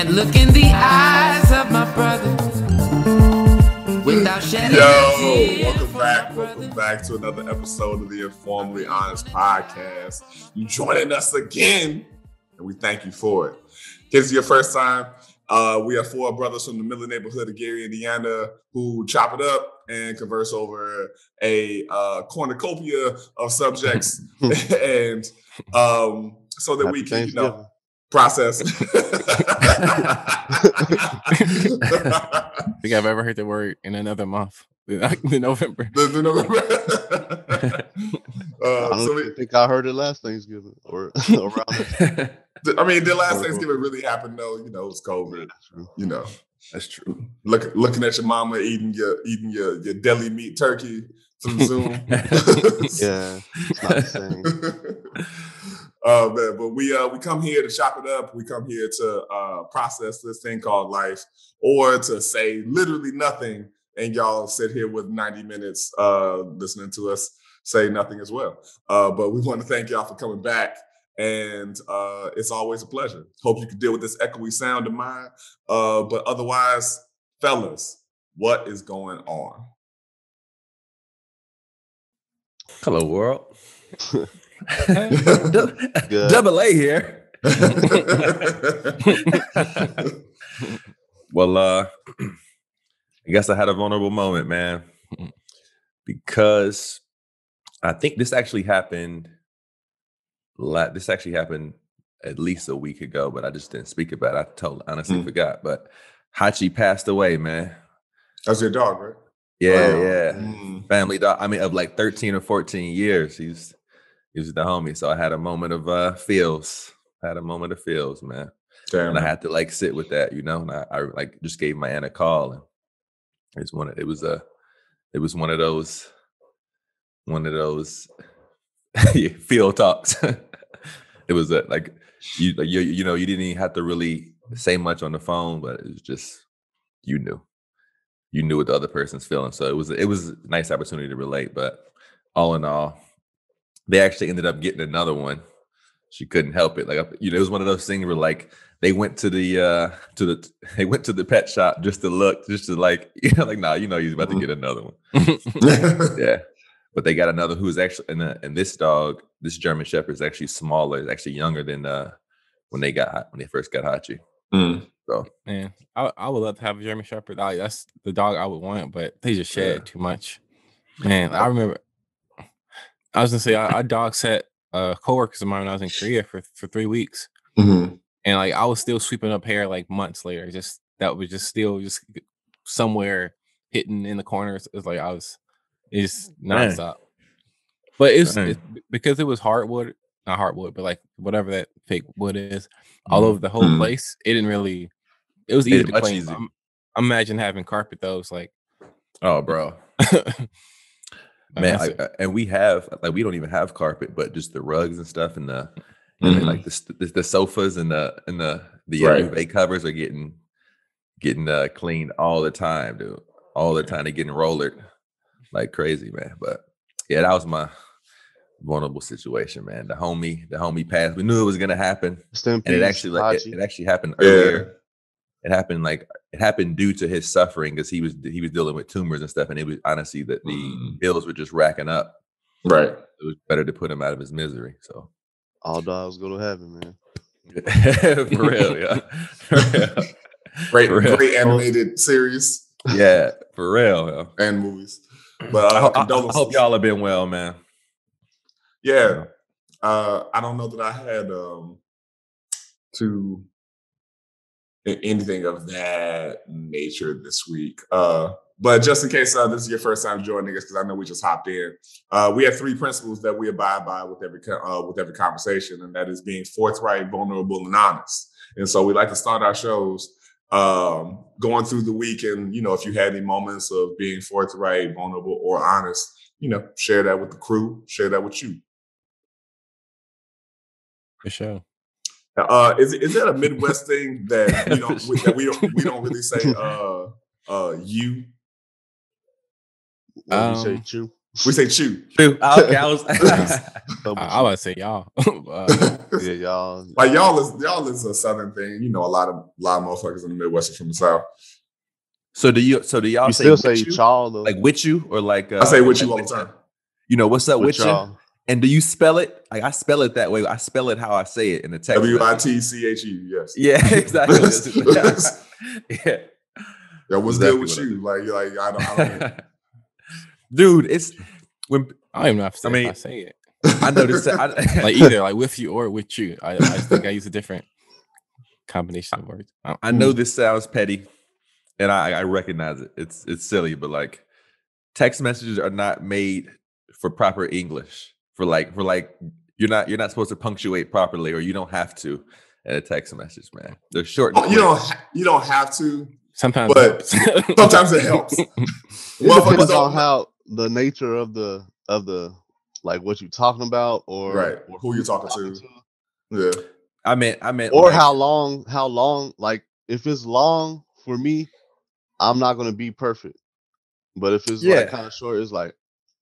Can't look in the eyes of my brother without shedding Yo, welcome back. Welcome back to another episode of the InforMILLy Honest Podcast. You joining us again, and we thank you for it. If this is your first time, uh, we are four brothers from the middle neighborhood of Gary, Indiana, who chop it up and converse over a uh, cornucopia of subjects, and um, so that we can, you know, process. I think I've ever heard the word in another month. The November. The- the November. I uh, don't so we, think I heard it last Thanksgiving or around that. I mean, the last. Thanksgiving really happened though. You know, it was COVID. True. You know, That's true. look, looking at your mama eating your eating your, your deli meat turkey through Zoom. Yeah, it's not the same. uh, man, but we uh, we come here to chop it up. We come here to uh, process this thing called life, or to say literally nothing, and y'all sit here with ninety minutes uh, listening to us say nothing as well. Uh, but we want to thank y'all for coming back. And uh, it's always a pleasure. Hope you can deal with this echoey sound of mine. Uh, but otherwise, fellas, what is going on? Hello, world. Good. Double A here. well, uh, I guess I had a vulnerable moment, man, because I think this actually happened. La- this actually happened at least a week ago, but I just didn't speak about it. I totally honestly Mm. forgot. But Hachi passed away, man. That's your dog, right? Yeah, yeah. mm. Family dog. I mean, of like 13 or 14 years. He's he was the homie. So I had a moment of uh feels. I Had a moment of feels, man. Damn. and I had to like sit with that, you know. And I, I like just gave my aunt a call, and it's one. Of, it was a, it was one of those, one of those field talks. it was a, like you, like, you, you know, you didn't even have to really say much on the phone, but it was just you knew, you knew what the other person's feeling. So it was, it was a nice opportunity to relate. But all in all, they actually ended up getting another one. She couldn't help it. Like you know, it was one of those things where like they went to the uh to the they went to the pet shop just to look, just to like, you know, like, nah, you know he's about to get another one. Yeah. But they got another who's actually and, uh, and this dog, this German Shepherd is actually smaller, is actually younger than uh when they got when they first got Hachi. Mm. Man, I, I would love to have a German Shepherd. Like, that's the dog I would want, but they just shed Yeah. too much. Man, I remember. I was gonna say I, I dog sat uh coworkers of mine when I was in Korea for for three weeks, Mhm. and like I was still sweeping up hair like months later. Just that was just still just somewhere hidden in the corners. It's like I was, it's nonstop. But it's, because it was hardwood, not hardwood, but like whatever that fake wood is, all Mhm. over the whole Mhm. place. It didn't really. It was easy to clean. I'm- Imagine having carpet though. It's like Oh, bro. Man, I. I- and we have like we don't even have carpet, but just the rugs and stuff, and the and then, Mhm. like the, the the sofas and the and the the Right. duvet covers are getting getting uh, cleaned all the time, dude. All the time, they're getting rollered like crazy, man. But yeah, that was my vulnerable situation, man. The homie, the homie passed. We knew it was gonna happen, and it actually like it, it actually happened Yeah. earlier. It happened like it happened due to his suffering because he was he was dealing with tumors and stuff, and it was honestly that the Mm. bills were just racking up. Right. It was better to put him out of his misery. So All dogs go to heaven, man. for real, yeah, for real. Great, For real. great animated series yeah, for real. yeah. and movies. But uh, I, I- I hope y'all have been well, man. Yeah. Uh, I don't know that I had um to a- anything of that nature this week. Uh, but just in case uh, this is your first time joining us, because I know we just hopped in, uh, we have three principles that we abide by with every uh, with every conversation, and that is being forthright, vulnerable, and honest. And so we like to start our shows um, going through the week, and you know, if you had any moments of being forthright, vulnerable, or honest, you know, share that with the crew, share that with you. for sure. Uh, is is that a Midwest thing that we don't we, that we don't we don't really say uh uh you? What do you say, Um, Chew? We say chew. True. Ah, Okay, I was. I, I was say y'all. uh, yeah, y'all. like y'all is y'all is a southern thing. You know, a lot of a lot of motherfuckers in the Midwest are from the South. so do you? So do y'all You say still say with you? y'all like with you or like? Uh, I say with like you all the time. You know what's up with with, you? y'all. And do you spell it? Like I spell it that way. I spell it how I say it in the text. W I message. T C H U. Yes. Yeah, exactly. yeah. Yeah, what's Exactly good with what I you? Like, like I don't. I, don't Dude, it's when I don't even know I, I mean- I say it. I noticed that. I, Like either like with you or with you. I, I think I use a different combination of words. I I know this sounds petty, and I, I recognize it. It's it's silly, but like text messages are not made for proper English. For like for like you're not you're not supposed to punctuate properly, or you don't have to in a text message, man. They're short. Oh, you don't. ha- You don't have to. Sometimes, But Sometimes it helps. It depends on how the nature of the of the like what you're talking about or Right, or who you're talking to. Yeah. I mean, I mean, or like, how long how long like if it's long for me i'm not gonna be perfect but if it's Yeah. like kind of short it's like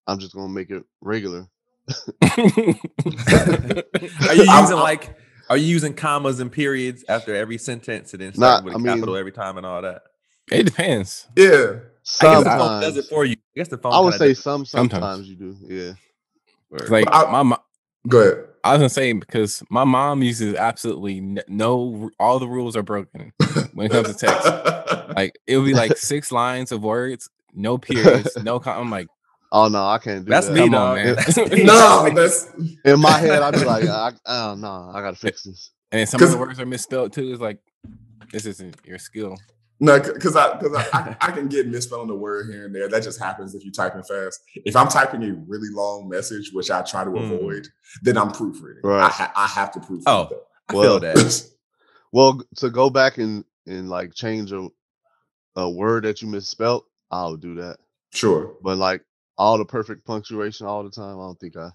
i'm just gonna make it regular Are you using I'm- like are you using commas and periods after every sentence and then Nah, starting with a I mean- capital every time and all that? it depends. Yeah. I guess the phone does it for you. I guess the phone. i would say some Sometimes. sometimes you do yeah. Like I- my mo- Go ahead. I was gonna say because my mom uses absolutely no. All the rules are broken when it comes to text. Like it would be like six lines of words, no periods, no. Com- I'm like, oh no i can't do That's that me, come dog. on, man. That's and me. no, that's in my head i'd be like i, I don't know i gotta fix this then some of the words are misspelled too. It's like this isn't your skill. no, because I because I, I I can get misspelling a word here and there. That just happens if you're typing fast. If I'm typing a really long message, which I try to Mm. avoid, then I'm proofreading. I, Right. ha- I have to proofread. Oh. that. Well, that. well to go back and and like change a a word that you misspelt i'll do that sure. but like all the perfect punctuation all the time i don't think i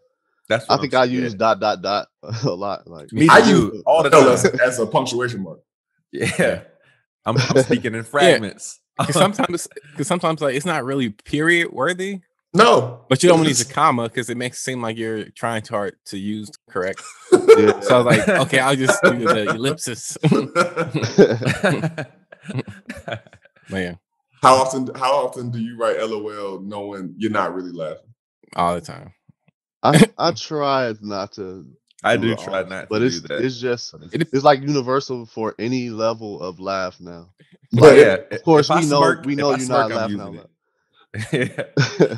That's I think I'm I saying. use dot dot dot a lot. Like Me I use all the No, time. as, as a punctuation mark. Yeah. I'm, I'm speaking in fragments. 'Cause sometimes, because sometimes like it's not really period worthy, No, but you don't want to use a comma because it makes it seem like you're trying too hard to use correct. yeah. So I was like, okay, I'll just do the ellipsis. Man, how often? How often do you write LOL knowing you're not really laughing? all the time. I I tried not to. I do it try all, not but to it's do that. it's just it's like universal for any level of laugh now. But yeah, Of course, if I we know we know you're smirk, not I'm laughing out loud. Yeah.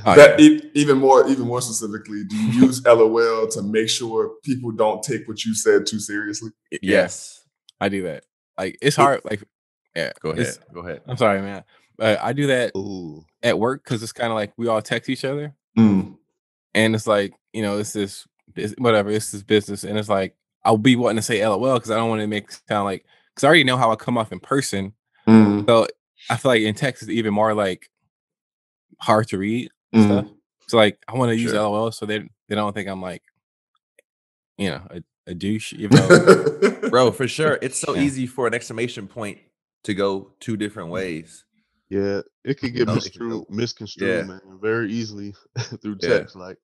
Oh, that yeah. e- even more, even more specifically, do you use LOL to make sure people don't take what you said too seriously? Yeah, Yes. I do that. Like it's hard. Like, yeah, Go ahead. Go ahead. I'm sorry, man. But I do that Ooh, at work because it's kind of like we all text each other, Mm. and it's like you know, it's this, whatever, it's this business, and it's like I'll be wanting to say LOL because I don't want to make sound like because I already know how I come off in person, Mm. so I feel like in text is even more like hard to read and Mm. stuff. So like I want to use LOL so they they don't think I'm like, you know, a, a douche. Even though Bro, for sure. It's so Yeah. easy for an exclamation point to go two different ways. Yeah, it could get know, it could misconstrued, go- misconstrued, yeah. man, very easily through Yeah. text. Like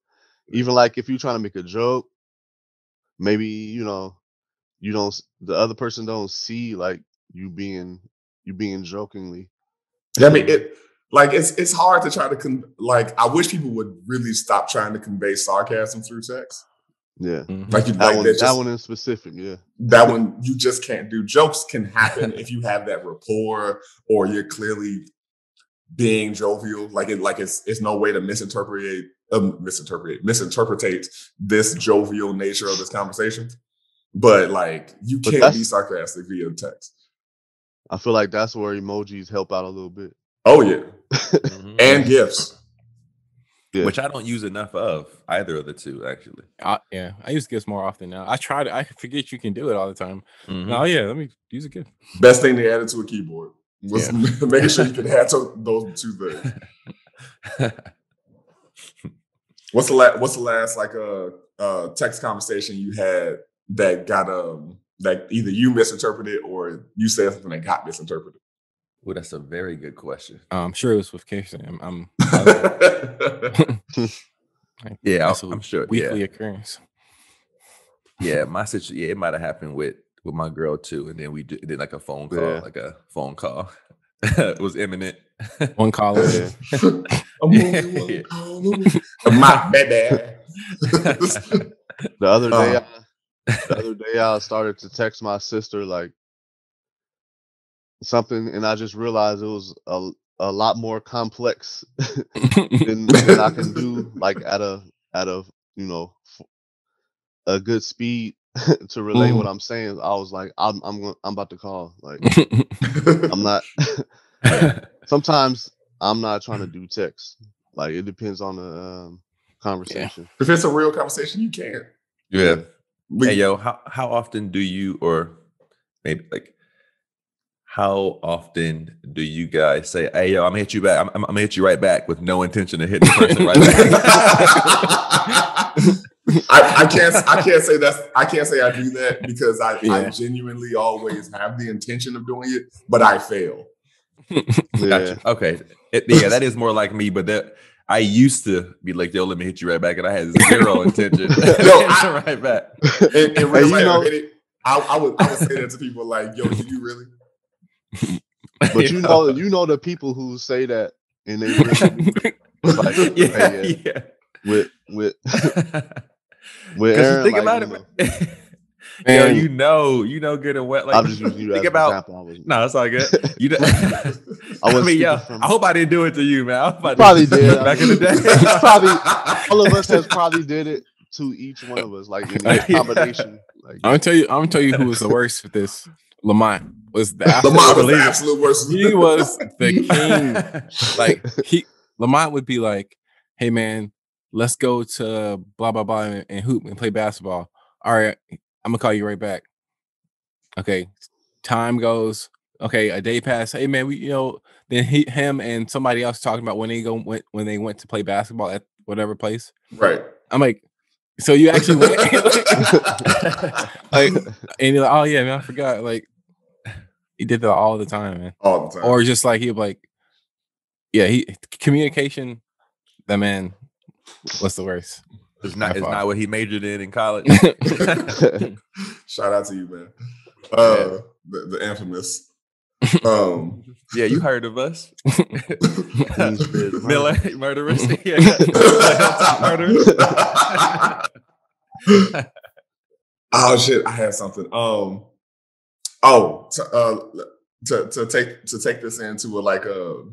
even like if you're trying to make a joke, maybe you know you don't the other person don't see like you being you being jokingly. I mean, it like it's it's hard to try to con- like. I wish people would really stop trying to convey sarcasm through text. Yeah, Mhm. Like you, that like one that, that one in specific. Yeah, that one you just can't do. Jokes can happen if you have that rapport or you're clearly being jovial. Like it, like it's it's no way to misinterpret, um, misinterpret, misinterpretate this jovial nature of this conversation. But like you But can't be sarcastic via text. I feel like that's where emojis help out a little bit. Oh yeah, Mhm. and gifts. Yeah. Which I don't use enough of either of the two, actually. I, yeah, I use gifts more often now. I try to. I forget you can do it all the time. Mhm. Oh yeah, let me use a gift. Best thing they added to a keyboard was making sure you could have to, those two things. What's the last? What's the last like uh, uh text conversation you had that got um that either you misinterpreted or you said something that got misinterpreted? Well, that's a very good question. I'm sure it was with Kirsten. I'm, I'm Like, Yeah, that's I'm, a I'm sure. weekly Yeah, occurrence. yeah. My situation. Yeah, it might have happened with with my girl too, and then we did, did like a phone call, Yeah. like a phone call. it was imminent. One caller. Yeah. I'm only one call. My baby. The other day, Uh. I, the other day I started to text my sister like something, and I just realized it was a a lot more complex than, than I can do like at a at a you know a good speed to relay what I'm saying. I was like, I'm I'm I'm about to call. Like I'm not. sometimes I'm not trying to do text. Like it depends on the um, conversation. if it's a real conversation, you can't. yeah. We, Hey yo, how how often do you or maybe like how often do you guys say, "Hey yo, I'm gonna hit you back. I'm, I'm, I'm gonna hit you right back" with no intention of hitting the person right back? I, I can't I can't say that's I can't say I do that because I, I genuinely always have the intention of doing it, but I fail. Yeah. Gotcha. Okay. It- yeah, that is more like me, but that I used to be like, yo, let me hit you right back. And I had zero intention. Yo, Hit I- you right back. And, in Hey, you life, know- it- I, I would I would say that to people like, yo, do you really? But you know, you know the people who say that and they really like, yeah, hey, yeah. with with with Because you Aaron, think like, about you it, know, man. Yo, you know, you know good and well. Like I'm just using you as think an about. I was, no, it's all good. You know, I I, was mean, yeah. from- I hope I didn't do it to you, man. I hope I Probably did. back in the day. probably all of us has probably did it to each one of us, like in Yeah. combination. Like I'm gonna tell you. I'm gonna tell you who was the worst with this. Lamont was the absolute Lamont was the absolute worst. He was the king. Like he Lamont would be like, "Hey man, let's go to blah blah blah and, and hoop and play basketball." All right, I'm gonna call you right back. Okay, time goes. Okay, a day passed. Hey man, we you know then he him and somebody else talking about when they go went when they went to play basketball at whatever place. right. I'm like, so you actually went? like, and you're like, oh yeah, man, I forgot. Like, he did that all the time, man. All the time. Or just like he'd like, yeah, he communication. That man was the worst. It's not. By It's far. not what he majored in in college. Shout out to you, man. Uh, the, the infamous. Um, yeah, you heard of us, Miller murderers. Yeah, murderers. oh shit, I had something. Um, oh, to, uh, to to take to take this into a like a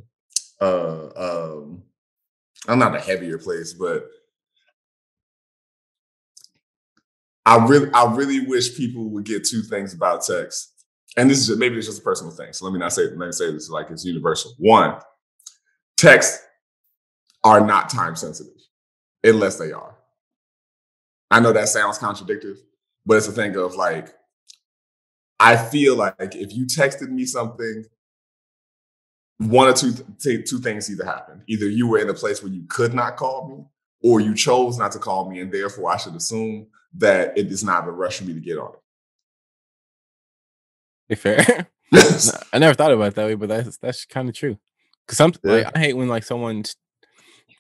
uh um, I'm not a heavier place, but I really I really wish people would get two things about text. And this is just, maybe it's just a personal thing. So let me not say let me say this like it's universal. One, texts are not time sensitive unless they are. I know that sounds contradictory, but it's a thing of like, I feel like if you texted me something, one or two th- two things either happened. Either you were in a place where you could not call me, or you chose not to call me, and therefore I should assume that it is not a rush for me to get on Be fair. it. I never thought about it that way, but that's that's kind of true. Cause some like Yeah. I hate when like someone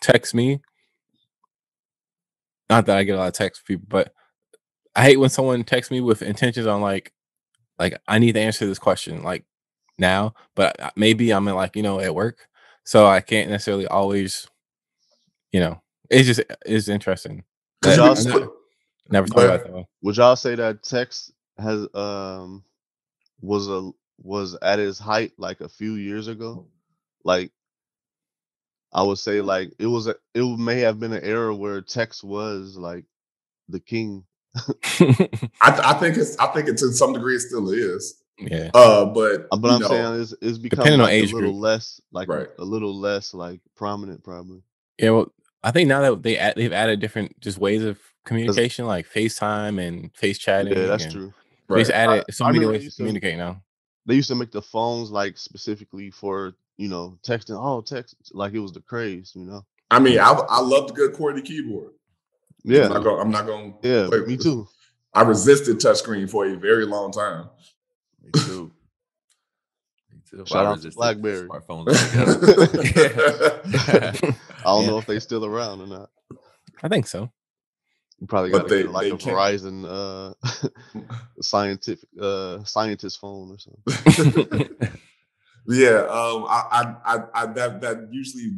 texts me. Not that I get a lot of texts from people, but I hate when someone texts me with intentions on like, like I need to answer this question like now, but maybe I'm in like you know at work, so I can't necessarily always, you know, it's just it's interesting. Cause I- you I can never, never thought about that way. Would y'all say that text has um was a was at its height like a few years ago? Like I would say like it was a it may have been an era where text was like the king. I, th- I think it's I think it to some degree it still is. Yeah, Uh, but Uh, But I'm know, saying it's it's becoming Depending on age a little group. less like Right. a little less like prominent probably. Yeah, well, I think now that they add, they've added different just ways of communication, like FaceTime and face chatting. Yeah, that's and true. They right. just added so I many ways to to- communicate now. They used to make the phones like specifically for, you know, texting. Oh, text like it was the craze, you know. I mean, I I love the good QWERTY keyboard. Yeah, I'm not gonna, I'm not going. Yeah, me too. I resisted touchscreen for a very long time. Me too. Me too. Shout I out to BlackBerry. Smartphones altogether. I don't Yeah. know if they still around or not. I think so. You probably got they- like they a can't- Verizon uh scientific uh scientist phone or something. Yeah, um, I, I, I, I, that, that usually,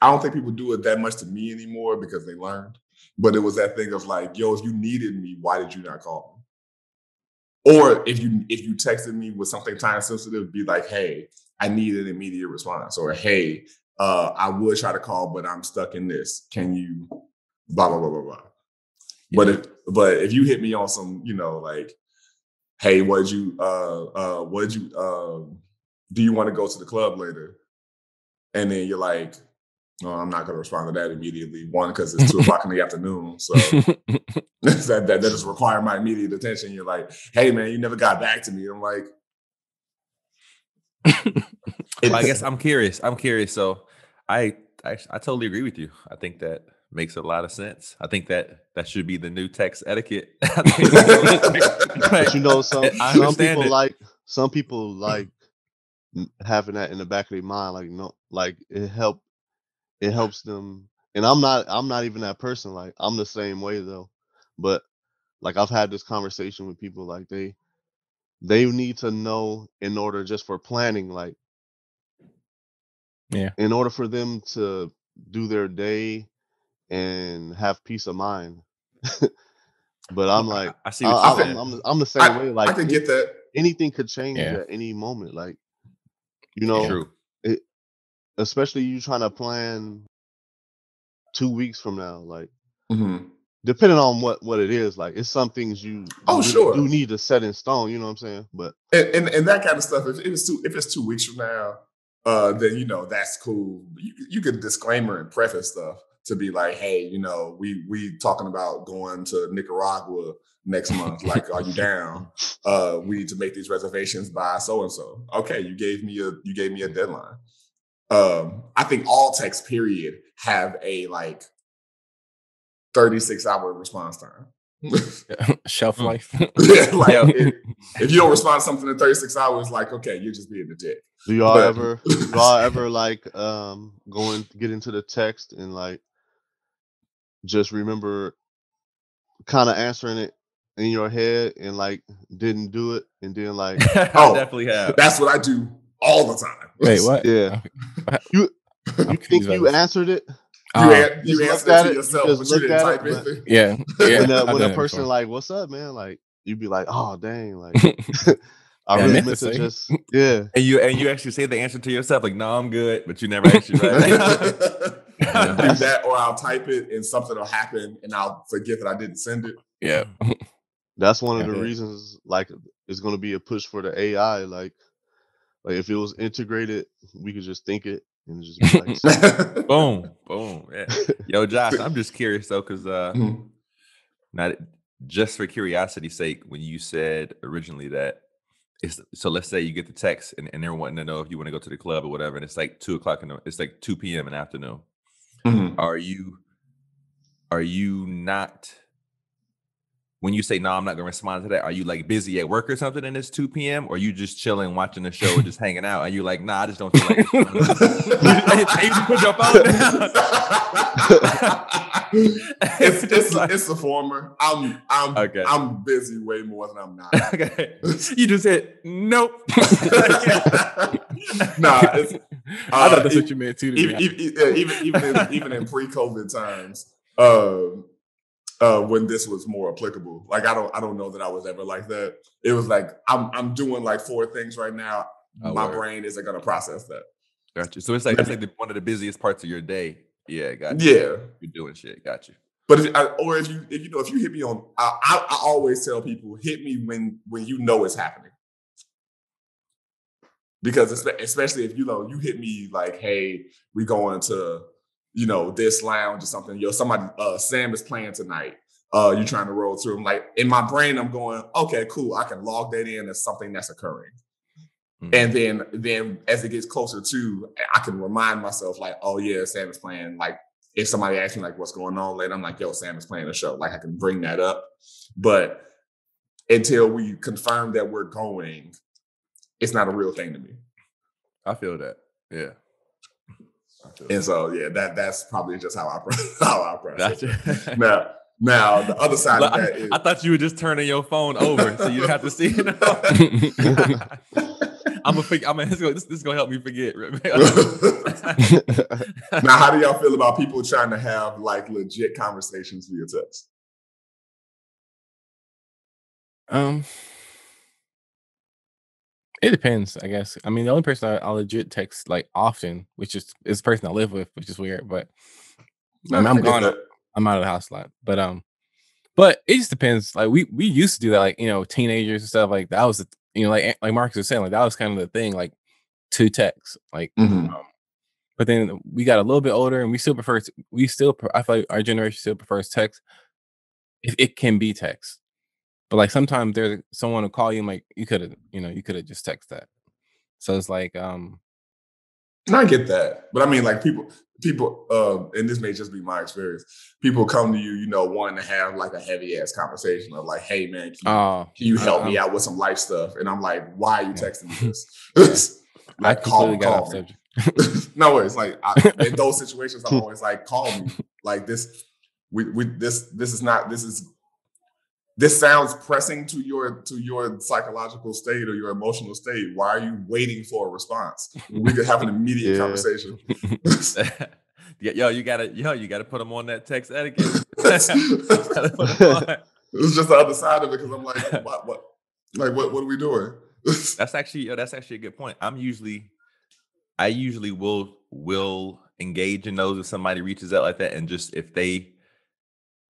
I don't think people do it that much to me anymore because they learned. But it was that thing of like, yo, if you needed me, why did you not call me? Or if you if you texted me with something time sensitive, be like, hey, I need an immediate response, or hey, uh, I would try to call, but I'm stuck in this. Can you, blah blah blah blah blah. But if but if you hit me on some, you know, like, hey, what did you uh uh what did you um do you want to go to the club later? And then you're like, no, I'm not gonna respond to that immediately. One, because it's two o'clock in the afternoon. So that, that that doesn't require my immediate attention. You're like, hey man, you never got back to me. I'm like, Well, I guess I'm curious. I'm curious. So I, I I totally agree with you. I think that makes a lot of sense. I think that that should be the new text etiquette. But you know, some I some people it. like some people like having that in the back of their mind, like no, like it help, it helps them. And I'm not, I'm not even that person. Like I'm the same way though. But like I've had this conversation with people, like they, they need to know in order just for planning, like, Yeah. in order for them to do their day and have peace of mind. but I'm like. I, see I, what I, you're I'm. I'm, I'm the same I, way. Like I can get that. anything could change Yeah. at any moment. Like you know, True. Especially you trying to plan two weeks from now. Like Mhm. depending on what what it is, like it's some things you Oh, you sure. you need to set in stone. You know what I'm saying? But And, and and that kind of stuff. If it's two if it's two weeks from now, uh, then you know that's cool. You you could disclaimer and preface stuff to be like, hey, you know, we we talking about going to Nicaragua next month. Like, are you down? Uh, we need to make these reservations by so and so. Okay, you gave me a you gave me a deadline. Um, I think all text period have a like 36 hour response time. Shelf Mm. life. yeah, like Yeah. if, if you don't respond to something in 36 hours, like, okay, you're just being a dick. do y'all But- ever do y'all ever like um go and get into the text and like just remember kind of answering it in your head and like didn't do it and then like I Oh, definitely have. That's what I do all the time. Wait, what? yeah You you think you answered it You, Uh, an- you just answered at it it, to you yourself, just but you didn't type it, anything. yeah, yeah. when, uh, when a person like what's up man like you'd be like oh dang like I Yeah, really meant meant to to just yeah and you and you actually say the answer to yourself, like, "No, I'm good," but you never actually write. it. do that, or I'll type it and something will happen, and I'll forget that I didn't send it. yeah. that's one of the Yeah. reasons like it's going to be a push for the AI like like if it was integrated we could just think it and just be like boom, boom. Yeah. Yo, Josh, I'm just curious though, because uh, Mhm. not just for curiosity's sake, when you said originally that it's so let's say you get the text and, and they're wanting to know if you want to go to the club or whatever, and it's like two o'clock in the it's like two p.m. in the afternoon. Mhm. Are you are you not when you say no, I'm not gonna respond to that, are you like busy at work or something and it's 2 p.m. or you just chilling, watching the show or just hanging out and you're like, nah, I just don't feel like you just put your phone down. it's it's like- it's the former. I'm I'm Okay. I'm busy way more than I'm not. okay. You just said nope. nah, it's, I uh, thought that's it- what you meant too. to be even honest. even even even in, even in pre-COVID times, um, uh, when this was more applicable. Like I don't I don't know that I was ever like that. It was like I'm I'm doing like four things right now. Oh, My word. brain isn't gonna process that. Got you. So it's like it's like the, one of the busiest parts of your day. Yeah, got you. Yeah. You're doing shit. Got you. But if, I, or if you if you know if you hit me on I, I, I always tell people hit me when when you know it's happening because especially if you know you hit me like hey we going to you know this lounge or something yo somebody uh Sam is playing tonight uh you trying to roll through them like in my brain I'm going okay cool I can log that in as something that's occurring Mhm. and then then as it gets closer to I can remind myself like oh yeah Sam is playing like if somebody asks me like what's going on later, I'm like, yo, Sam is playing a show. Like I can bring that up. But until we confirm that we're going, it's not a real thing to me. I feel that. Yeah. I feel And so yeah, that that's probably just how I how I process. Gotcha. Now, now the other side Look, of I, that is I thought you were just turning your phone over so you'd have to see it. I'm gonna figure. I'm gonna, this, is gonna- this, this is gonna help me forget. now, how do y'all feel about people trying to have like legit conversations via text? Um, it depends, I guess. I mean, the only person I, I legit text like often, which is is the person I live with, which is weird, but I mean, I I'm get gone. I'm out of the house a lot, but um, but it just depends. Like we we used to do that, like you know, teenagers and stuff. Like that was the you know, like like Marcus was saying, like that was kind of the thing, like to text, like. Mhm. Um, but then we got a little bit older, and we still prefer. To, we still, I feel like our generation still prefers text if it can be text. But like sometimes there's someone will call you, and like you could have, you know, you could have just text that. So it's like, um, And I get that, but I mean, like people, people, uh, and this may just be my experience. People come to you, you know, wanting to have like a heavy ass conversation of like, "Hey, man, can you, oh, can you I- help me out with some life stuff?" And I'm like, "Why are you texting me this?" I call, call off me. no, it's like I, in those situations, I'm always like, "Call me." Like this, we, we, this, this is not. This is. This sounds pressing to your to your psychological state or your emotional state. Why are you waiting for a response? We could have an immediate Yeah. conversation. Yeah, yo, you gotta, yo, you gotta put them on that text etiquette. That's- Gotta put 'em on. It was just the other side of it because I'm like, what, what, like, what, what are we doing? That's actually, yo, that's actually a good point. I'm usually, I usually will will engage in those if somebody reaches out like that, and just if they,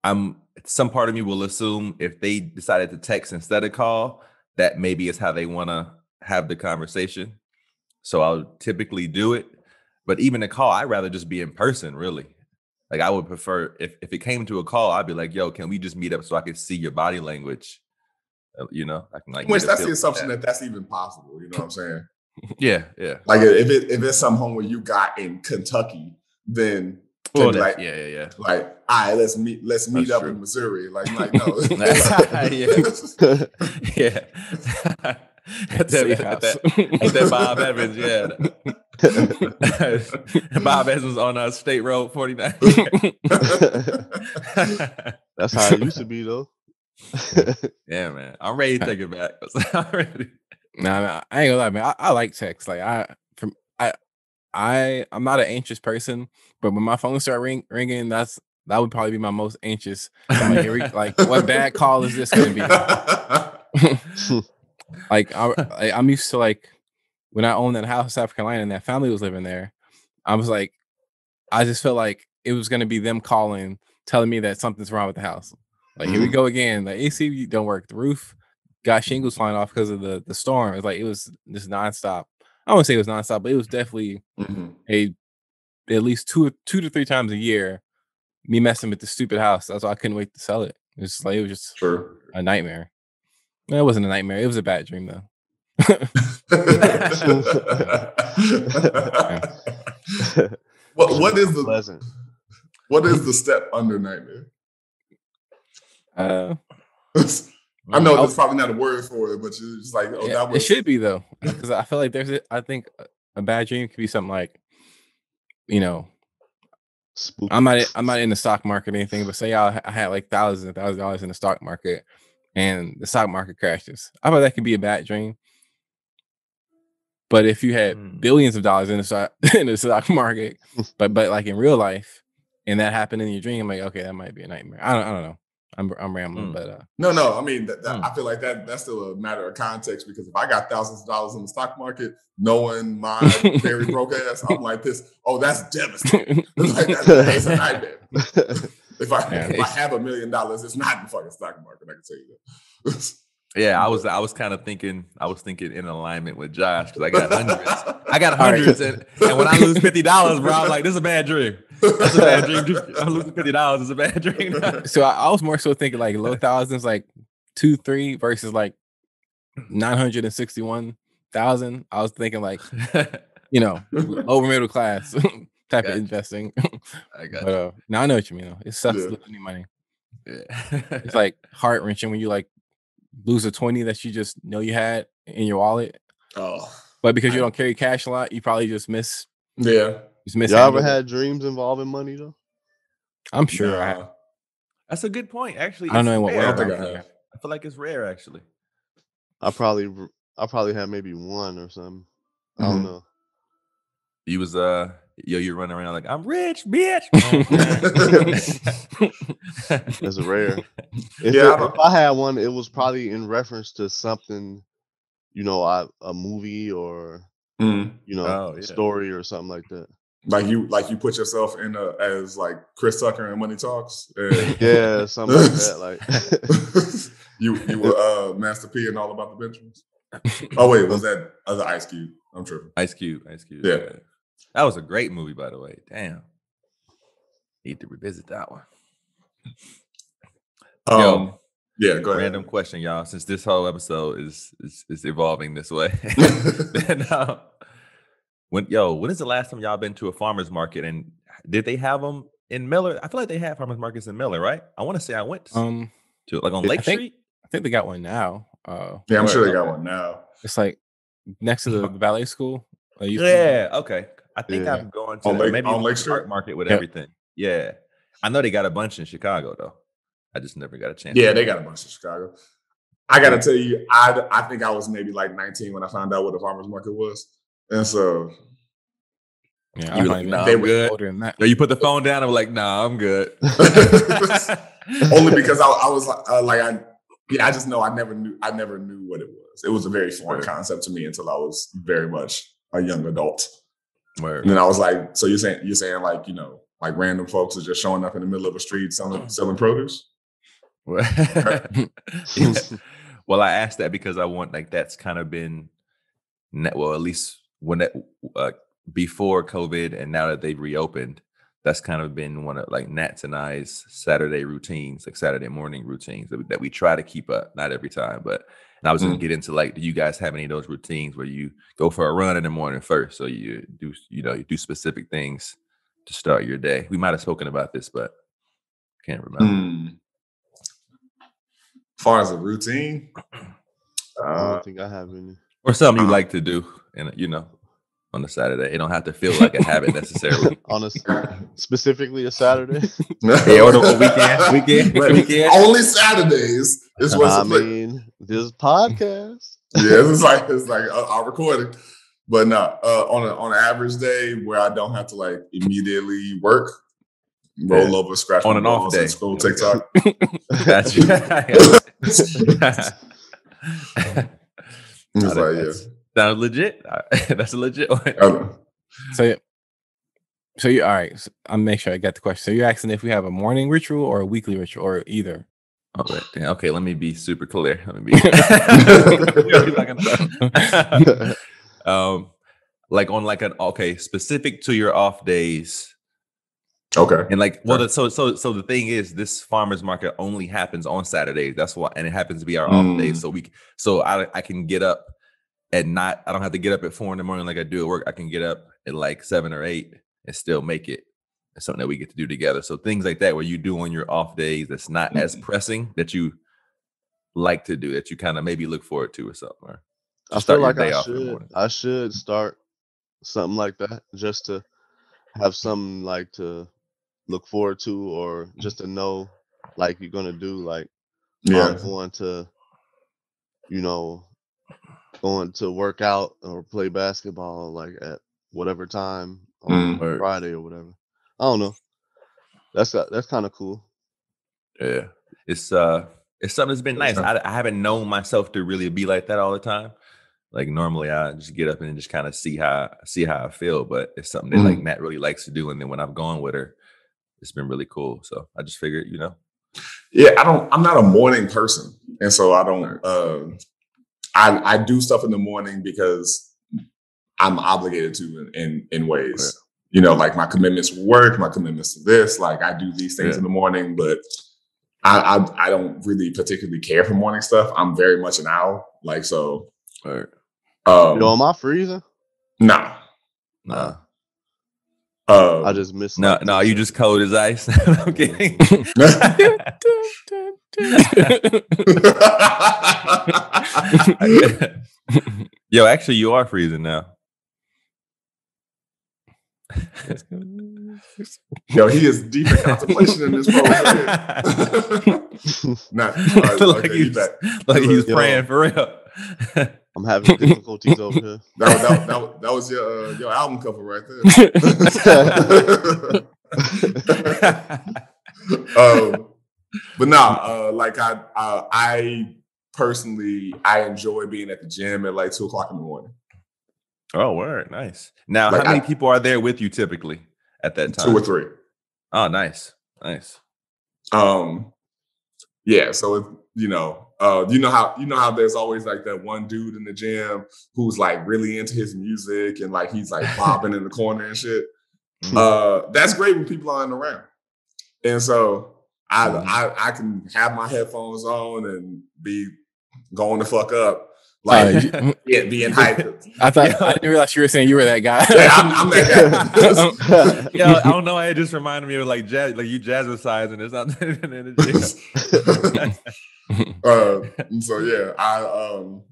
I'm some part of me will assume if they decided to text instead of call, that maybe is how they want to have the conversation. So I'll typically do it, but even a call, I'd rather just be in person. Really, like I would prefer if if it came to a call, I'd be like, "Yo, can we just meet up so I can see your body language?" Uh, You know, I can like. Which that's the assumption that that's even possible. You know what I'm saying? Yeah, yeah. Like, if it if it's some home where you got in Kentucky, then Well, that- like, yeah, yeah, yeah. like, all right, let's meet, let's meet That's up true. in Missouri. Like, like no, Yeah. Yeah. at, Safe that, at, house. that, at that Bob Evans, yeah. Bob Evans was on uh, State Road 49. That's how it used to be though. yeah, man. I'm ready to take it back. I'm ready. Nah, nah, I ain't gonna lie, man. I, I like text. Like I I I'm not an anxious person, but when my phone start ring, ringing, that's that would probably be my most anxious. I'm like, we- like, what bad call is this gonna be? like I, I'm used to like when I owned that house in South Carolina and that family was living there. I was like, I just felt like it was gonna be them calling, telling me that something's wrong with the house. Like here we mm-hmm. go again. The AC don't work. The roof got shingles flying off because of the the storm. It's like it was just nonstop. I won't say it was nonstop, but it was definitely Mhm. a at least two two to three times a year. Me messing with the stupid house. That's why I couldn't wait to sell it. It's just like it was just True. a nightmare. No, it wasn't a nightmare. It was a bad dream though. what what is the pleasant? what is the step under nightmare? Uh, I know Oh. there's probably not a word for it, but it's just like, oh, yeah, that it should be though, because I feel like there's. A, I think a- a bad dream could be something like, you know, Spooky. I'm not. I'm not in the stock market or anything, but say I, I had like thousands and thousands of dollars in the stock market, and the stock market crashes. I thought that could be a bad dream. But if you had Hmm. billions of dollars in the stock in the stock market, but but like in real life, and that happened in your dream, I'm like, okay, that might be a nightmare. I don't. I don't know. I'm I'm rambling, Hmm. but uh, no, no. I mean, that, that- Hmm. I feel like that that's still a matter of context because if I got thousands of dollars in the stock market, knowing my very broke ass, I'm like this. Oh, that's devastating. like, that's, that's a nightmare. If I Yeah. if I have a million dollars, it's not in the fucking stock market. I can tell you that. Yeah, I was I was kind of thinking I was thinking in alignment with Josh because I got hundreds. I got All right. hundreds and, and when I lose fifty dollars, bro, I'm like, this is a bad dream. That's a bad dream. Just- I'm losing fifty dollars is a bad dream. so I, I was more so thinking like low thousands, like two, three versus like nine hundred and sixty-one thousand. I was thinking like you know over middle class type Gotcha. of investing. I got but uh, now I know what you mean. Though. It sucks Yeah. losing money. Yeah. It's like heart wrenching when you like lose a twenty that you just know you had in your wallet, Oh, but because you don't carry cash a lot, you probably just miss yeah. He's Y'all ever it. had dreams involving money though? I'm sure I have. That's a good point. Actually, I don't know what way. rare. I think I have. I feel like it's rare actually. I probably r- I probably had maybe one or something. I don't Mhm. know. You was uh yo, you're running around like I'm rich, bitch. That's rare. If, Yeah, I it- if I had one, it was probably in reference to something, you know, I, a movie or Mm. you know, Oh, a yeah. story or something like that. Like you, like you put yourself in a, as like Chris Tucker and Money Talks. and Yeah, something like that. Like you, you were uh, Master P and all about the Benjamins. Oh wait, was that other Ice Cube? I'm tripping. Ice Cube, Ice Cube. Yeah. That was a great movie, by the way. Damn. Need to revisit that one. Um, Yo. yeah, go ahead. Random question, y'all. Since this whole episode is is, is evolving this way. Then, uh, when yo, when is the last time y'all been to a farmer's market and did they have them in Miller? I feel like they had farmers markets in Miller, right? I want to say I went to, Um, to like on I Lake think- Street. I think they got one now. Uh, Yeah, I'm sure they got one now. it's like next to the ballet school. You- Yeah, okay. I think Yeah. I'm going to On. Lake- maybe on Lake the Street? market with Yep. everything. Yeah, I know they got a bunch in Chicago though. I just never got a chance. Yeah, to they got a bunch in Chicago. I gotta tell you, I I think I was maybe like 19 when I found out what a farmers market was, and so Yeah, You were like, nah, be I'm good. older than that. No, you put the phone down. I'm like, nah, I'm good. only because I, I was uh, like I yeah I just know I never knew I never knew what it was. It was a very foreign concept to me until I was very much a young adult. Word. And then I was like, so you're saying you're saying like you know like random folks are just showing up in the middle of a street selling selling produce. Yeah. Well, I asked that because I want like that's kind of been, net, well, at least when that uh, before COVID and now that they've reopened, that's kind of been one of like Nats and I's Saturday routines, like Saturday morning routines that we, that we try to keep up. Not every time, but and I was gonna Mm. get into like, do you guys have any of those routines where you go for a run in the morning first, so you do you know you do specific things to start your day? We might have spoken about this, but can't remember. Hmm. As far as a routine, I uh, don't think I have any. or something you Uh-huh. like to do and you know on a saturday it don't have to feel like a habit necessarily On a s- specifically a Saturday. Yeah, or the- weekend- weekend- But weekend. Only Saturdays is what I the play. mean, this podcast. yeah, it's like it's like uh, our recording. But no, uh, on a, on an average day where I don't have to like immediately work, roll Yeah. over, scratch On my an off balls, day. scroll There we go. TikTok. that's you It's like, yeah. Sounds legit that's a legit one So, yeah. so you all right? So I'll make sure I get the question. So you're asking if we have a morning ritual or a weekly ritual or either. okay, damn, okay let me be super clear let me be You're not gonna- um like on like an okay specific to your off days okay. And like, well, Okay. the, so so so the thing is, this farmers market only happens on Saturdays. That's why, and it happens to be our off days. Mm. So we, so I I can get up at night. I don't have to get up at four in the morning like I do at work. I can get up at like seven or eight and still make it. It's something that we get to do together. So things like that, where you do on your off days, that's not as Mm. pressing that you like to do, that you kind of maybe look forward to or something. Or I start feel like I off in the should. I should start something like that just to have something like to look forward to, or just to know, like you're gonna do. Like Yeah. I'm going to, you know, going to work out or play basketball like at whatever time on Mm. Friday or whatever. I don't know. That's that's kind of cool. Yeah, it's uh, it's something that's been nice. I, I haven't known myself to really be like that all the time. Like normally, I just get up and just kind of see how see how I feel. But it's something that like Matt really likes to do, and then when I've gone with her, it's been really cool. So I just figured, you know, Yeah, I don't. I'm not a morning person, and so I don't. Uh, I I do stuff in the morning because I'm obligated to in in, in ways. You know, like my commitments to work, my commitments to this. Like I do these things Yeah. in the morning, but I, I I don't really particularly care for morning stuff. I'm very much an owl. Like so. or Um, Yo, am I freezing? nah. nah, Uh, I just missed. no, like no, you just cold as ice. I'm kidding. Yo, actually, you are freezing now. Yo, he is deep in contemplation in this pose. right. Not all right, like okay, he he's was, back. like he was Yo. praying for real. I'm having difficulties over here. That, was- that, that, that was your uh, your album cover right there. um, but nah, uh, like I uh, I personally I enjoy being at the gym at like two o'clock in the morning. oh, word, nice. Now, Like, how many I- people are there with you typically at that time? Two or three. Oh, nice, nice. Um, yeah. So if you know, uh, you know how you know how there's always like that one dude in the gym who's like really into his music and like he's like bobbing in the corner and shit. Mhm. Uh, that's great when people aren't around. And so I, Mhm. I I can have my headphones on and be going the fuck up, Uh, like you- yeah, being hyped. I thought I didn't realize you were saying you were that guy. Yeah, I'm, I'm that guy. Yo, I don't know. It just reminded me of like jazz, like you jazzercising or something in the gym. uh, so yeah, I um,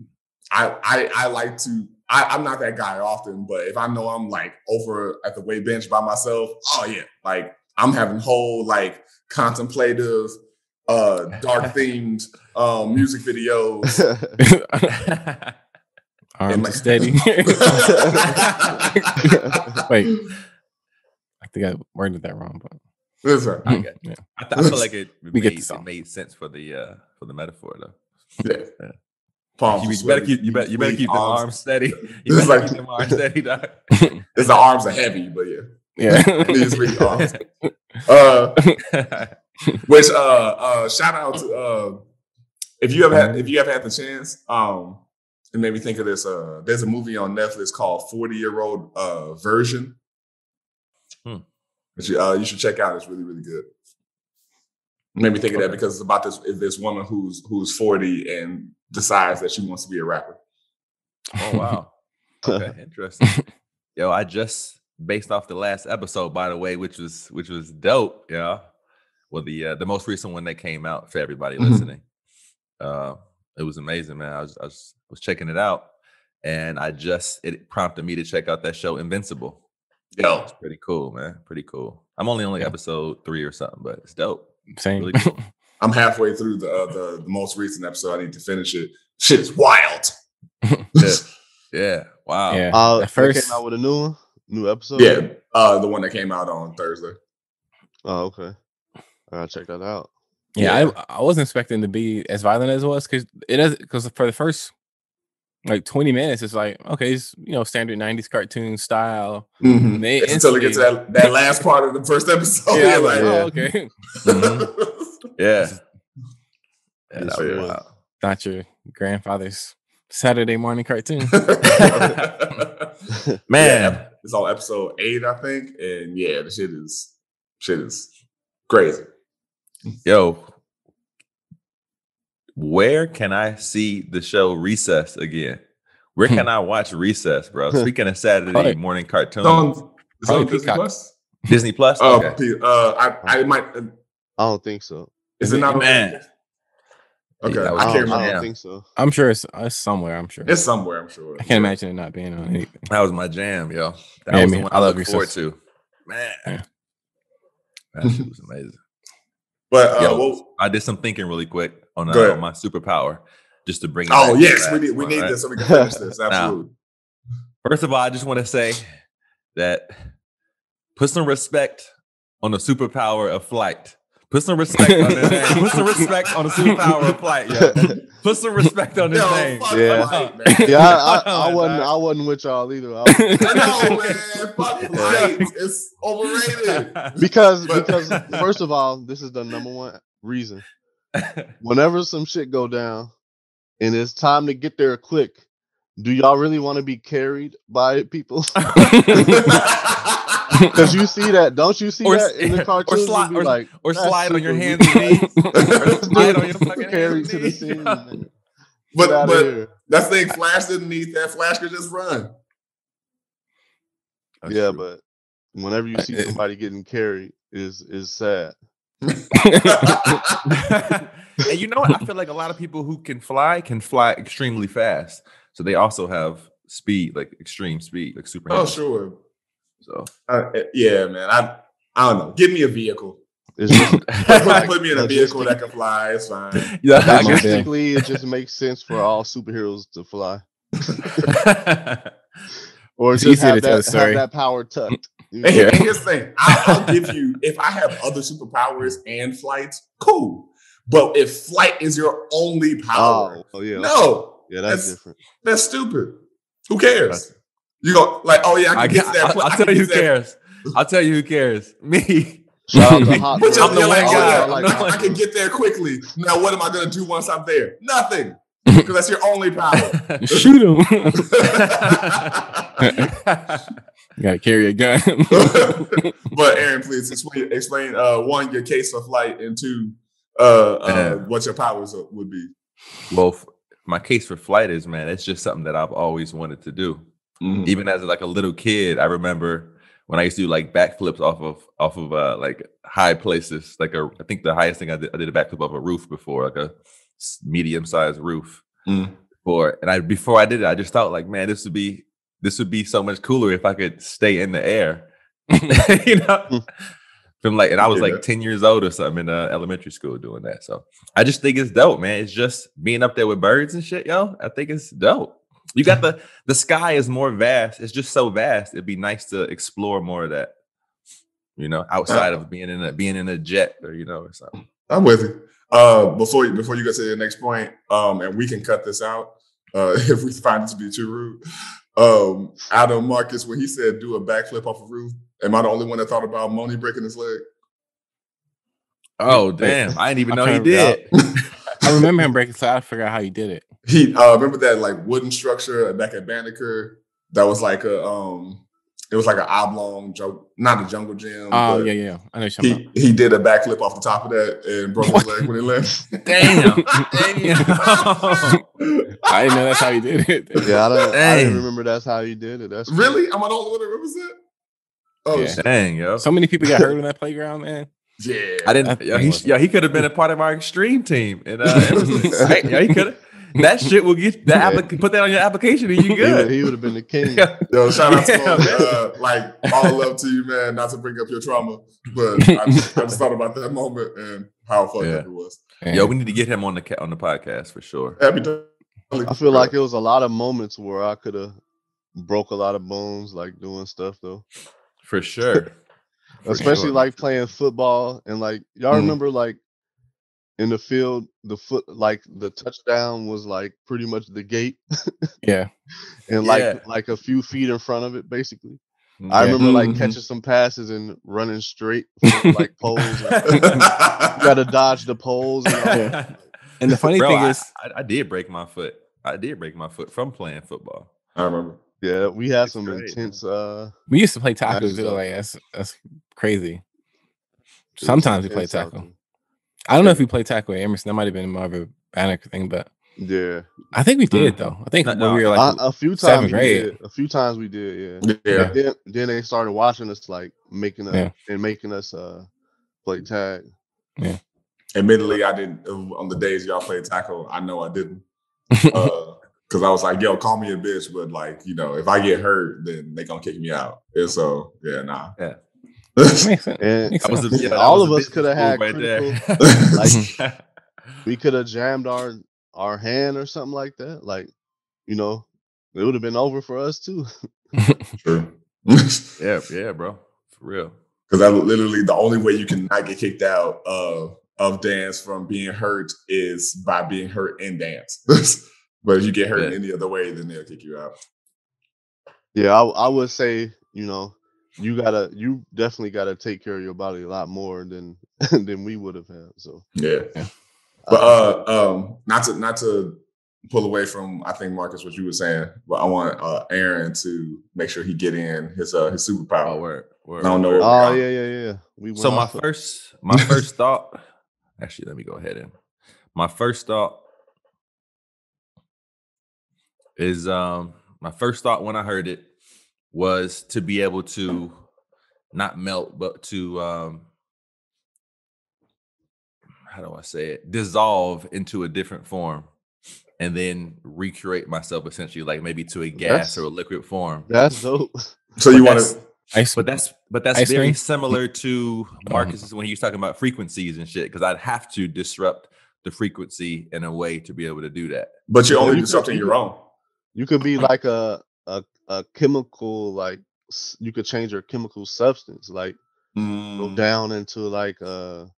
I I I like to. I, I'm not that guy often, but if I know I'm like over at the weight bench by myself, oh yeah, like I'm having whole like contemplative, uh, dark themed um, music videos. Arms And my- steady. Wait, I think I worded that wrong, but Listen, I got yeah. I, th- I feel like it We made, the it made sense for the uh for the metaphor though. yeah. Yeah. Palms You, are you better keep you better you better keep them arms steady. You better like- keep them arms steady, dog. His arms are heavy, but yeah, yeah. weak arms. Uh, Which uh uh shout out to uh if you ever had if you ever had the chance, um it made me think of this. Uh there's a movie on Netflix called 40 Year Old uh version. Hmm. Which you, uh, you should check out. It's really, really good. It made me think of that because it's about this this woman who's who's 40 and decides that she wants to be a rapper. Oh wow. Okay, interesting. Yo, I just based off the last episode, by the way, which was which was dope. Yeah. Well, the uh, the most recent one that came out for everybody Mhm. listening. Uh, it was amazing, man. I was I was was checking it out, and I just it prompted me to check out that show Invincible. Yo, It's pretty cool, man. Pretty cool. I'm only on like Yeah. episode three or something, but it's dope. Same. Really cool. I'm halfway through the, uh, the the most recent episode. I need to finish it. Shit is wild. Yeah. Yeah. Wow. Yeah. Uh, At they first- came out with a new one, new episode. yeah, uh, the one that came out on Thursday. Oh, okay. I gotta check that out. Yeah, Yeah. I, I wasn't expecting to be as violent as it was because it is because for the first like 20 minutes, it's like okay, it's you know standard 90s cartoon style. Mhm. And they It's until it gets to that, that last part of the first episode. yeah, Yeah, like, like, oh, okay. Yeah. Yeah, that was wild. Not your grandfather's Saturday morning cartoon. Man. Yeah, it's on episode eight, I think, and yeah, the shit is shit is crazy. Yo, where can I see the show Recess again? Where can I watch Recess, bro? Speaking of Saturday Probably- morning It's cartoons, on, it's on Disney Peacock. Plus. Disney Plus. Uh, okay. P- uh, I, I might. uh, I don't think so. Is it not on? Man. Okay, That I was- I don't. I don't think so. I'm sure it's, it's somewhere. I'm sure. It's somewhere, I'm sure. I can't imagine it not being on anything. That was my jam, yo. That Yeah, was man, the one I I, love look forward Recess. to. Man, Yeah. that shit was amazing. But uh, Yo, well, I did some thinking really quick on, uh, on my superpower, just to bring. it oh back yes, we need we one, need right? this so we can finish this. Absolutely. First of all, I just want to say that put some respect on the superpower of flight. Put some respect on his name. Put some respect on the superpower of flight. Yo. Put some respect on his Yo, name. fuck Yeah. flight, man. Yeah, I, I, oh, I, wasn't. I wasn't with y'all either. I I know, man. Fuck flight. It's overrated. because But- because first of all, this is the number one reason. Whenever some shit go down, and it's time to get there quick, do y'all really want to be carried by people? Because you see that, don't you see Or that in the or cartoons? slide- You'd or- like, or slide on your hands and knees. Or slide on your fucking carried hands to and the knees. scene. but but here. that thing Flash didn't need that. Flash could just run. That's yeah, true. but whenever you see somebody getting carried, is is sad. and you know what? I feel like a lot of people who can fly can fly extremely fast. So they also have speed, like extreme speed, like super. oh sure. So Uh, yeah, man. I I don't know. Give me a vehicle. Just Put, put me in a vehicle that can fly. It's fine. yeah, That's my bad. Logistically, it just makes sense for all superheroes to fly, or It's just easier have to tell that, the story. have that power tucked. you know? And here's the thing. I'll, I'll give you if I have other superpowers and flights, cool. But if flight is your only power, Oh, oh, yeah, no, yeah, that's, that's- different. that's stupid. Who cares? You go like, oh yeah, I I can get can, to that. I'll, I'll I tell you who get to that- cares. I'll tell you who cares. Me. Shout out to Hot But Girl. you're, the you're like, one oh guy. yeah, I'm the I, one- I can get there quickly. Now, what am I gonna do once I'm there? Nothing, because that's your only power. Shoot him. you gotta carry a gun. but Aaron, please explain explain uh, one your case for flight and two uh, uh, what your powers would be. well, my case for flight is, man, it's just something that I've always wanted to do. Mm-hmm. Even as like a little kid, I remember when I used to do like backflips off of off of uh, like high places. Like a, I think the highest thing I did, I did a backflip off a roof before, like a medium sized roof. Mm. Before and I before I did it, I just thought like, man, this would be this would be so much cooler if I could stay in the air. you know, Mm. from like, and I was Yeah. like ten years old or something in uh, elementary school doing that. So I just think it's dope, man. It's just being up there with birds and shit, yo. I think it's dope. You got the the sky is more vast. It's just so vast. It'd be nice to explore more of that. You know, outside of being in a being in a jet or you know or something. I'm with you. Uh, before you before you go to the next point, um, and we can cut this out uh, if we find it to be too rude. Um, Adam Marcus, when he said do a backflip off a roof, am I the only one that thought about Moni breaking his leg? Oh damn! I didn't even know he did. I remember him breaking, so I forgot how he did it. He uh, remember that like wooden structure back at Banneker that was like a um, it was like an oblong, jo- not a jungle gym. Oh but yeah, yeah. I know what you're He he did a backflip off the top of that and broke his leg when he left. Damn! Damn! I didn't know that's how he did it. Yeah, I, don't, I Dang. didn't remember that's how he did it. That's cool. really? Am I the only one that remembers that? Oh Yeah. shit. Dang, yo! So many people got hurt on that playground, man. yeah. I didn't. Yeah, he, yeah, he could have been a part of our extreme team. And uh, Emerson. Right? yeah, he could have. That shit will get the Yeah. applic- Put that on your application, and you good. he would have been the king. Yo, shout out to Yeah, Mo, uh, like all love to you, man. Not to bring up your trauma, but I just, I just thought about that moment and how fucked Yeah. up it was. Yo, we need to get him on the on the podcast for sure. Happy to- I feel like it was a lot of moments where I could have broke a lot of bones, like doing stuff though. For sure. For Especially sure. like playing football and like y'all Mhm. remember like in the field, the foot like the touchdown was like pretty much the gate Yeah. and like Yeah. like a few feet in front of it, basically. I remember like Mhm. catching some passes and running straight for like poles. you gotta dodge the poles. And all. Yeah. And the funny Bro, thing I, is, I, I did break my foot. I did break my foot from playing football. I remember. Yeah, we had It's some great. intense. uh we used to play tackle Nice too. Like that's that's crazy. Sometimes we play intense out tackle. I don't know if we played tackle Emerson. That might have been more of a Banneker thing, but. Yeah, I think we did Mm. though. I think No, when no, we were like, I- a few times we grade. did. A few times we did. Yeah. Yeah. Then, then they started watching us, like making us Yeah. and making us uh play tag. Yeah. Admittedly, I didn't uh, on the days y'all played tackle. I know I didn't. Because I was like, yo, call me a bitch, but like, you know, if I get hurt, then they gonna kick me out. And so, yeah, nah. Yeah. Makes sense. Makes was sense. a, yeah, that All was of a us coulda had move right there. like we could have jammed our our hand or something like that. Like, you know, it would have been over for us too. True. yeah, yeah, bro. For real. Because I literally the only way you can not get kicked out of of dance from being hurt is by being hurt in dance. but if you get hurt Yeah. any other way, then they'll kick you out. Yeah, I, I would say, you know, you gotta you definitely gotta take care of your body a lot more than than we would have had. So Yeah. Yeah. But I- uh um not to not to pull away from I think Marcus what you were saying, but I want uh Aaron to make sure he get in his uh his superpower. Oh, word. word I don't know Oh yeah, yeah, yeah. We So my off of- first, my first thought. Actually, let me go ahead and my first thought is um my first thought when I heard it was to be able to not melt, but to um how do I say it? Dissolve into a different form and then recreate myself essentially like maybe to a gas or a liquid form. That's dope. So you want to Ice, But that's but that's very cream? similar to Um, Marcus's when he was talking about frequencies and shit. Because I'd have to disrupt the frequency in a way to be able to do that. But you're only you disrupting you your could- own. You could be like a a a chemical like you could change your chemical substance like go Mm. down into like a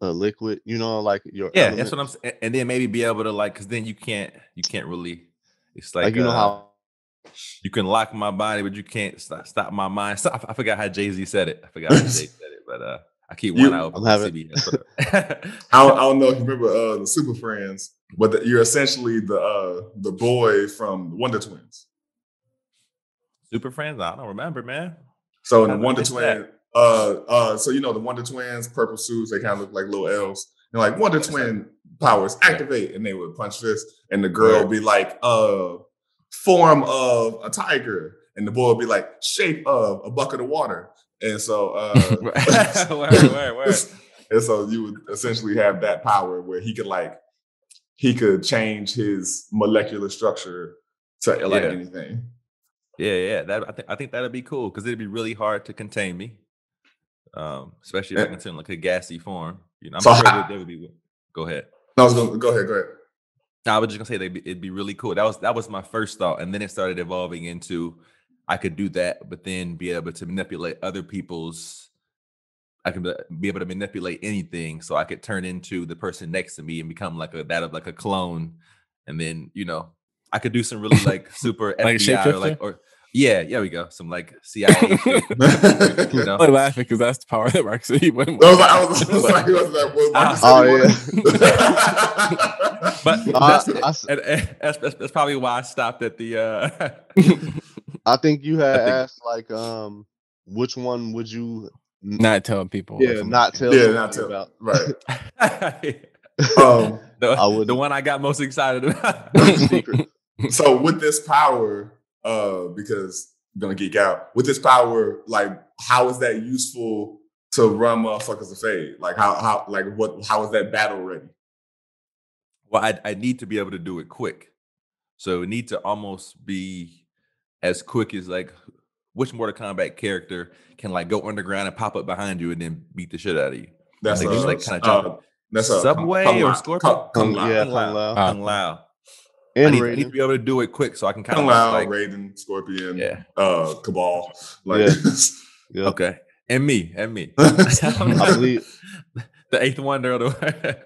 a liquid. You know, like your Yeah, that's what I'm saying. And then maybe be able to like, because then you can't you can't really. It's like, like you know uh, how you can lock my body, but you can't stop, stop my mind. So, I, forgot how Jay Z said it. I forgot how Jay said it, but uh, I keep one open I'm having- CBS. I don't, I don't know if you remember uh, the Super Friends, but the, you're essentially the uh, the boy from the Wonder Twins. Super Friends? I don't remember, man. So in the Wonder Twins, uh, uh, so you know the Wonder Twins, purple suits, they kind of look like little elves. And like Wonder Twin powers activate, and they would punch fists, and the girl would be like, uh, form of a tiger, and the boy would be like, shape of a bucket of water. And so, uh, word, word, word. and so you would essentially have that power where he could like he could change his molecular structure to like Yeah. anything. Yeah, yeah. That I think I think that'd be cool because it'd be really hard to contain me. Um, especially if I Yeah. contain like a gassy form. You know, I'm So sure how- that there would be. Go ahead. No, I was gonna go ahead, go ahead. No, I was just gonna say that it'd be, really cool. That was that was my first thought, and then it started evolving into I could do that, but then be able to manipulate other people's. I can be able to manipulate anything, so I could turn into the person next to me and become like a that of like a clone, and then you know I could do some really like super Like FBI or like or yeah, yeah, we go some like CIA, you know. I'm laughing because that's the power that Mark said he went with. was like, I was, I was like, was that what Marcus Oh, said he wanted? But No, I- that's, I s- and, and that's, that's that's probably why I stopped at the. uh I think you had think- asked like um which one would you Not telling people. yeah not tell yeah, not tell about right. Um, the, I the one I got most excited about. secret. so with this power, uh, because I'm gonna geek out, with this power, like how is that useful to run motherfuckers to fade? Like how how like what how is that battle ready? well, I, I need to be able to do it quick. So it need to almost be as quick as like which Mortal Kombat character can like go underground and pop up behind you and then beat the shit out of you. That's Like, uh, just, like, kinda uh, jump. that's a Sub-Zero or Scorpion? Kung, Kung Lao. yeah Kung Kung Lao. Lao. Kung Lao. I and need, I need to be able to do it quick so I can kind of Lao, like Raiden, Scorpion, yeah. uh, Kabal. Like Yeah. Yeah. Okay. And me, and me. I believe the eighth wonder of the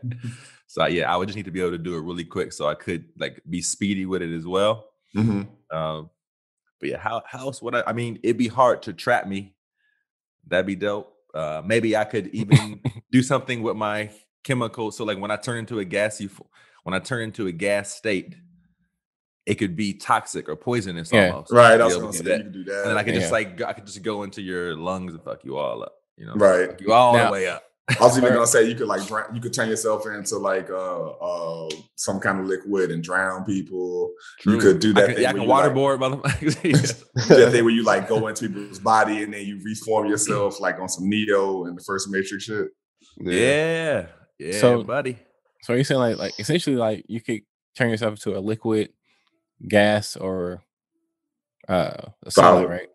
So yeah, I would just need to be able to do it really quick so I could like be speedy with it as well. Mhm. Um, but yeah, how how else would I? I mean, it'd be hard to trap me. That'd be dope. Uh, maybe I could even do something with my chemicals. So like when I turn into a gassy, when I turn into a gas state, it could be toxic or poisonous Yeah. almost. Right, I was gonna say do you could do that. And then I could just Yeah. like I could just go into your lungs and fuck you all up. You know, Right. Fuck you all Now- the way up. I was even gonna say you could like drown, you could turn yourself into like uh uh some kind of liquid and drown people. You could do I that can, thing yeah, I where can you, like, waterboard motherfuckers. that thing where you like go into people's body and then you reform yourself like on some Neo and the first Matrix shit. yeah, yeah, So- buddy. So you're saying like like essentially like you could turn yourself into a liquid, gas, or uh a solid, right?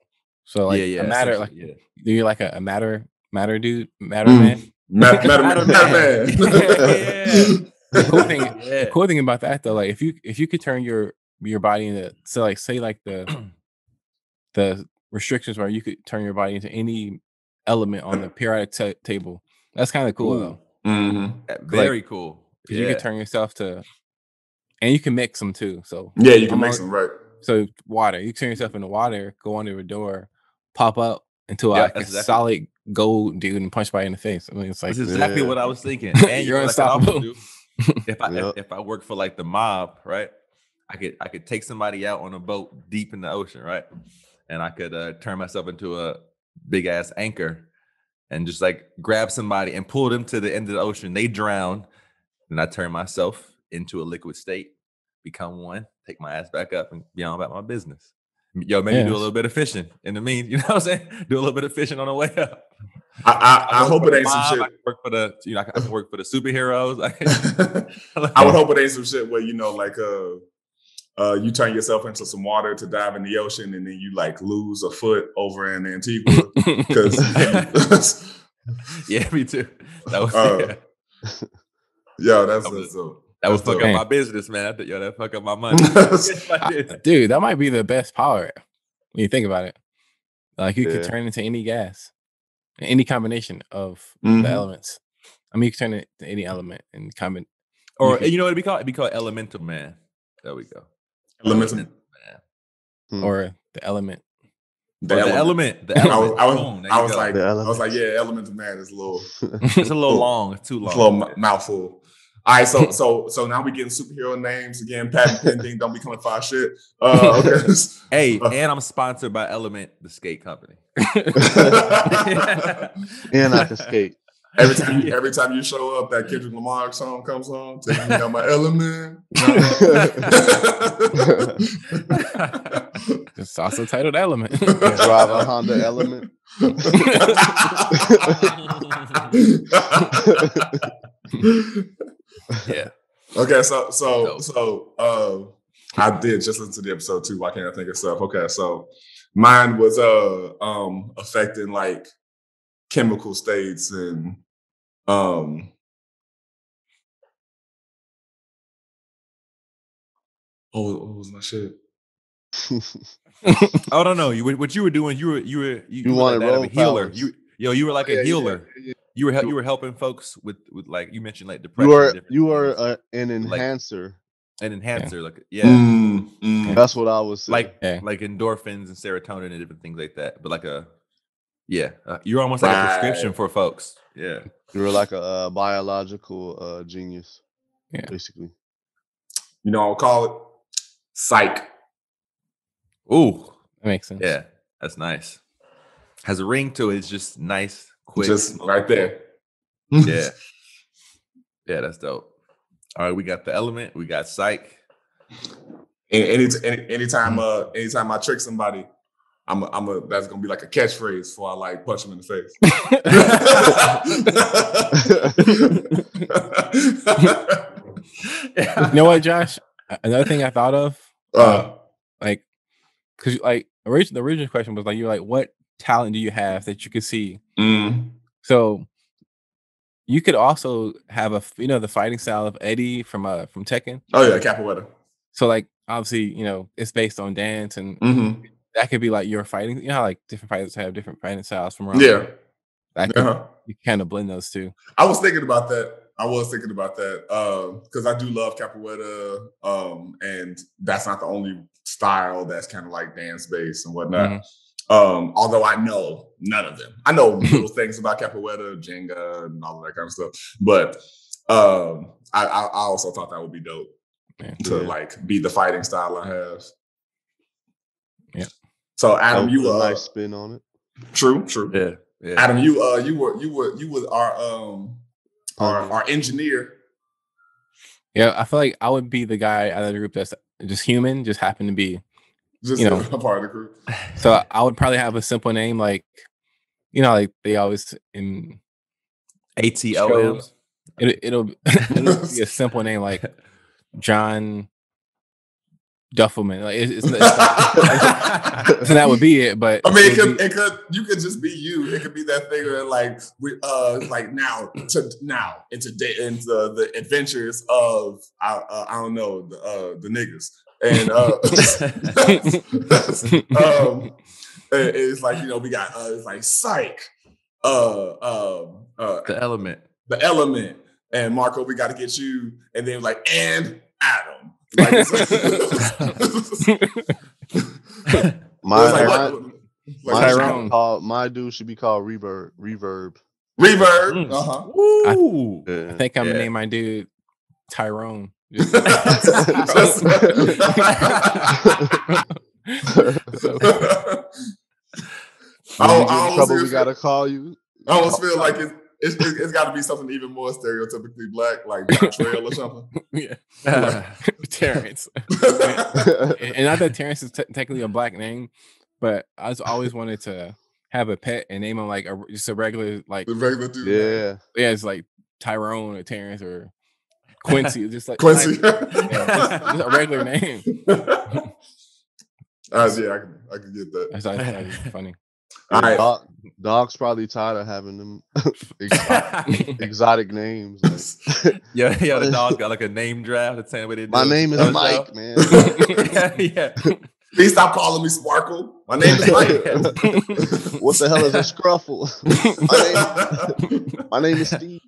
So like yeah, yeah. a matter like yeah. you're like a, a matter matter dude, matter Mm. man. Matter, matter, matter, man. The cool thing the cool thing about that though, like if you if you could turn your your body into so like say like the the restrictions where you could turn your body into any element on the periodic ta- table. That's kind of cool Ooh. though. Mhm. Uh, Very cool. 'cause Yeah. You could turn yourself to, and you can mix them too. So Yeah, you can I'm make on- some right. So water, you turn yourself into water, go under a door, pop up into Yeah, like a exactly- solid gold dude and punch by in the face. I mean, it's like That's exactly Yeah. what I was thinking. And you You're know what I could also unstoppable. do? If I Yep. if, if I work for like the mob, right? I could I could take somebody out on a boat deep in the ocean, right? And I could uh, turn myself into a big ass anchor and just like grab somebody and pull them to the end of the ocean. They drown. and I turn myself into a liquid state, become one, take my ass back up and be on about my business. Yo, maybe do a little bit of fishing in the mean, you know what I'm saying? Do a little bit of fishing on the way up. I I, I work hope it ain't some shit. I can work for the, you know, I can, I can work for the superheroes. I, would hope it ain't some shit where you know, like uh, uh, you turn yourself into some water to dive in the ocean, and then you like lose a foot over in Antigua because yeah, me too. That was Uh, yeah. yo, that's, That was- dope. That was fuck up dope. my business, man. I think yo, that fuck up my money. Dude, that might be the best power when you think about it. Like you could Yeah. turn into any gas, any combination of Mhm. the elements. I mean, you can turn it to any element and combine. or You could- you know what it'd be called? It'd be called Elemental Man. There we go. Elemental- Man. Hmm. or the element. The Or the element. element. The I was. I was, I was like, I was like, yeah, Elemental Man is a little, it's a little long. It's too long. it's a little mouthful. All right, so so so now we getting superhero names again. Patent pending. Don't be coming for our shit. Uh, okay. Hey, Uh. and I'm sponsored by Element, the skate company. and I can skate. every time, you, every time you show up, that Kendrick Lamar song comes on. Take me out my element. It's also titled Element. Drive a Honda Element. Yeah. Okay, so so Dope. so uh I did just listen to the episode too. Why can't I think of stuff? Okay, so mine was uh um affecting like chemical states and um oh what was my shit? Oh no, no. You what what you were doing? You were you were you, You were wanted like that of a healer. powers. You yo, you were like Yeah, a yeah, healer. yeah. You were you were helping folks with with like you mentioned like depression. you and are you are things. uh, an Like- enhancer. an enhancer, like yeah, Mm, mm. That's what I was saying. like Yeah. like endorphins and serotonin and different things like that. But like a yeah, uh, you're almost like a prescription for folks. Yeah, you were like a uh, biological uh, genius. Yeah. basically. You know, I'll call it psych. ooh, That makes sense. yeah, that's nice. Has a ring to it. It's just nice, quick, Just right there. yeah, yeah, that's dope. All right, we got the element. We got psych. And any, any anytime uh anytime I trick somebody, I'm a, I'm a that's gonna be like a catchphrase for I like punch them in the face. You know what, Josh? Another thing I thought of, uh, like, because like origin, the original question was like, you're like, what talent do you have that you could see? mm, So you could also have a you know, the fighting style of Eddy from uh from Tekken. oh yeah, capoeira. So like, obviously, you know, it's based on dance, and hmm that could be like your fighting. You know, how, like different fighters have different fighting styles from around. Yeah. that could, Uh-huh. you kind of blend those two. I was thinking about that. I was thinking about that because I do love capoeira, um, and that's not the only style that's kind of like dance based and whatnot. Mhm. Um, although I know none of them, I know little things about capoeira, ginga, and all of that kind of stuff. But um, I, I, I also thought that would be dope Yeah. to Yeah. like be the fighting style I have. Yeah. So Adam, you put a uh, nice spin on it. true, true. Yeah, yeah. Adam, you uh, you were you were you were our um our our engineer. Yeah, I feel like I would be the guy out of the group that's just human, just happened to be. Just You know. a part of the crew. So I would probably have a simple name like, you know, like they always in ATOM. shows. It, it'll it'll be a simple name like John Duffelman. Like it's, it's, it's not, so that would be it. But I mean, it it could, be- it could, you could just be you. It could be that thing where like we, uh, like now to now into da- into the adventures of I, uh, I don't know the uh, the niggas and uh, um, it's like you know we got uh, it's like psych, uh, um, uh, the element. the element, and Marco, we got to get you, and then like and Adam. Like, it's- My, like, my, what- my, should called- my dude should be called Reverb. Reverb. Reverb. Mm. Uh-huh. Ooh. Yeah. I think I'm Yeah. gonna name my dude Tyrone. Just- I, don't- get I in almost trouble, we gotta call you. I almost feel like it's it's, it's, it's got to be something even more stereotypically black, like John Trail or something. yeah, uh, Terrence. and not that Terrence is te- technically a black name, but I just always wanted to have a pet and name him like a, just a regular like The regular dude. Yeah. yeah, it's like Tyrone or Terrence or Quincy, just like Quincy. Yeah, just a regular name. Uh, yeah, I can, I can get that. That's, that's funny. All right. Dog, dog's probably tired of having them exotic, exotic names. like, yeah, yeah. The dog's got like a name draft. That's the same way they. My name is Mike, so- man. yeah, yeah. Please stop calling me Sparkle. My name is Mike. what the hell is a scruffle? my, name, my name is Steve.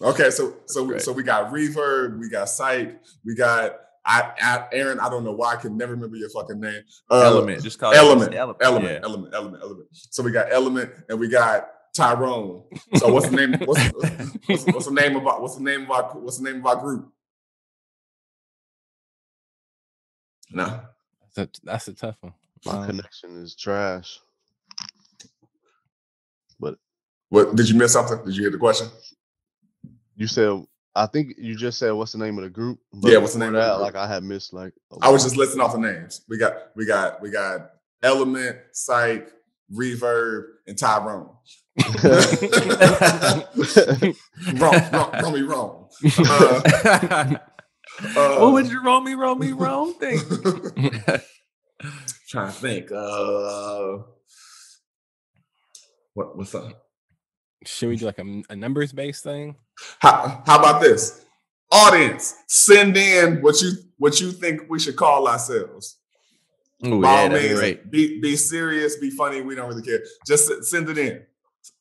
Man. okay, so so so we got reverb, we got psych, we got I, I Aaron. I don't know why I can never remember your fucking name. Uh, element. Just call it element, just element, element. element, Yeah. element, element, element. So we got element, and we got Tyrone. So what's the name? What's, what's, what's the name of our, what's the name of our what's the name of our group? No. That's a, that's a tough one. My Um, connection is trash. But what did you miss something? Did you hear the question? You said, I think you just said, what's the name of the group? Yeah, what's the name of that, group? Like I had missed like. I was just listing off the names. We got we got we got element, psych, reverb, and Tyrone. wrong, wrong, wrong, me wrong. Uh, uh, what would you wrong me, wrong me, wrong thing? trying to think. Uh, what what's up? Should we do like a, a numbers based thing? How, how about this? Audience, send in what you what you think we should call ourselves. Oh By yeah, all means, great. be be serious, be funny. We don't really care. Just send it in.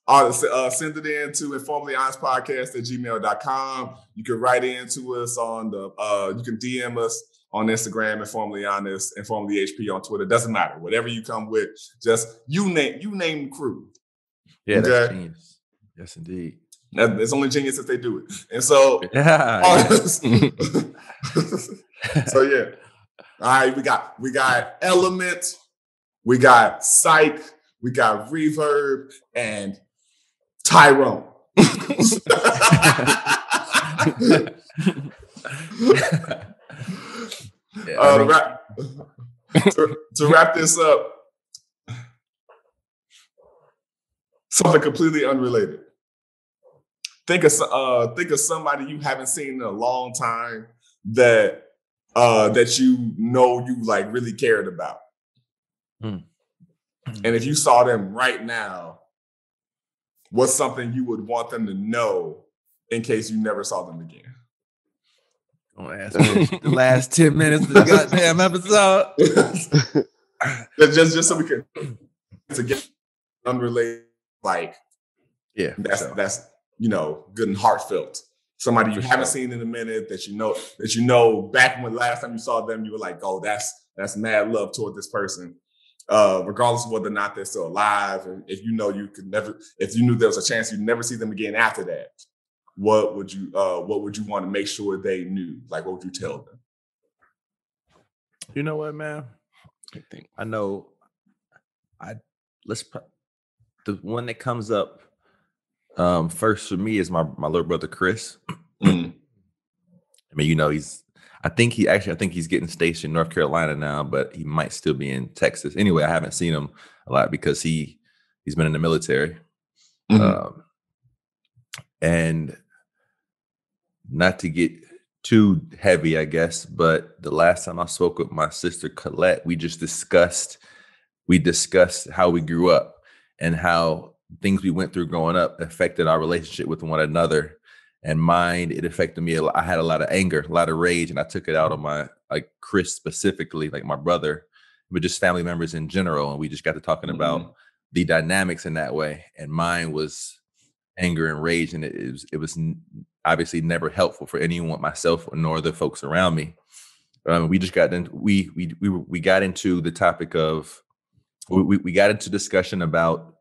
Uh, s- send it in to InforMILLy honest podcast at gmail.com. You can write in to us on the uh, you can DM us on Instagram, InforMILLy honest, InforMILLy HP on Twitter. Doesn't matter. Whatever you come with, just you name you name the crew. Yeah, that's Okay. Yes, indeed. That, it's only genius if they do it. And so Yeah. So yeah. All right, we got we got element, we got psych, we got reverb, and Tyrone. Yeah, Uh, to, wrap, to, to wrap this up, something completely unrelated. Think of uh, think of somebody you haven't seen in a long time that uh, that you know you like really cared about, Hmm. and if you saw them right now, what's something you would want them to know in case you never saw them again? Don't ask me the last 10 minutes of the goddamn episode. just, just just so we can to get unrelated like Yeah. that's sure. that's you know good and heartfelt somebody you haven't seen in a minute that you know that you know back when last time you saw them you were like oh that's that's mad love toward this person uh regardless of whether or not they're still alive and if you know you could never if you knew there was a chance you'd never see them again after that what would you uh what would you want to make sure they knew like what would you tell them You know what, man? I think. I know. I let's pro- the one that comes up um first for me is my my little brother Chris. Mm. I mean, you know, he's I think he actually I think he's getting stationed in North Carolina now, but he might still be in Texas. Anyway, I haven't seen him a lot because he he's been in the military. Mhm. Um, and not to get too heavy, I guess, but the last time I spoke with my sister Colette, we just discussed we discussed how we grew up and how things we went through growing up affected our relationship with one another. And mine, it affected me a lot. I had a lot of anger, a lot of rage, and I took it out on my like Chris specifically, like my brother, but just family members in general. And we just got to talking about the dynamics in that way. And mine was anger and rage, and it, it was it was obviously never helpful for anyone, myself nor the folks around me. Um, we just got into we we we we got into the topic of we- we got into discussion about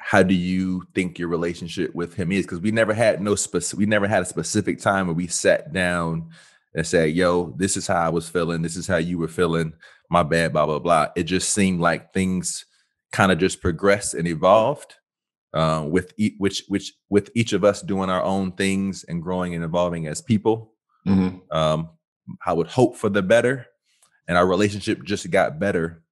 how do you think your relationship with him is because we never had no specific we never had a specific time where we sat down and said yo this is how i was feeling this is how you were feeling my bad blah blah blah it just seemed like things kind of just progressed and evolved uh, with e- which which with each of us doing our own things and growing and evolving as people Mhm. um, I would hope for the better, and our relationship just got better.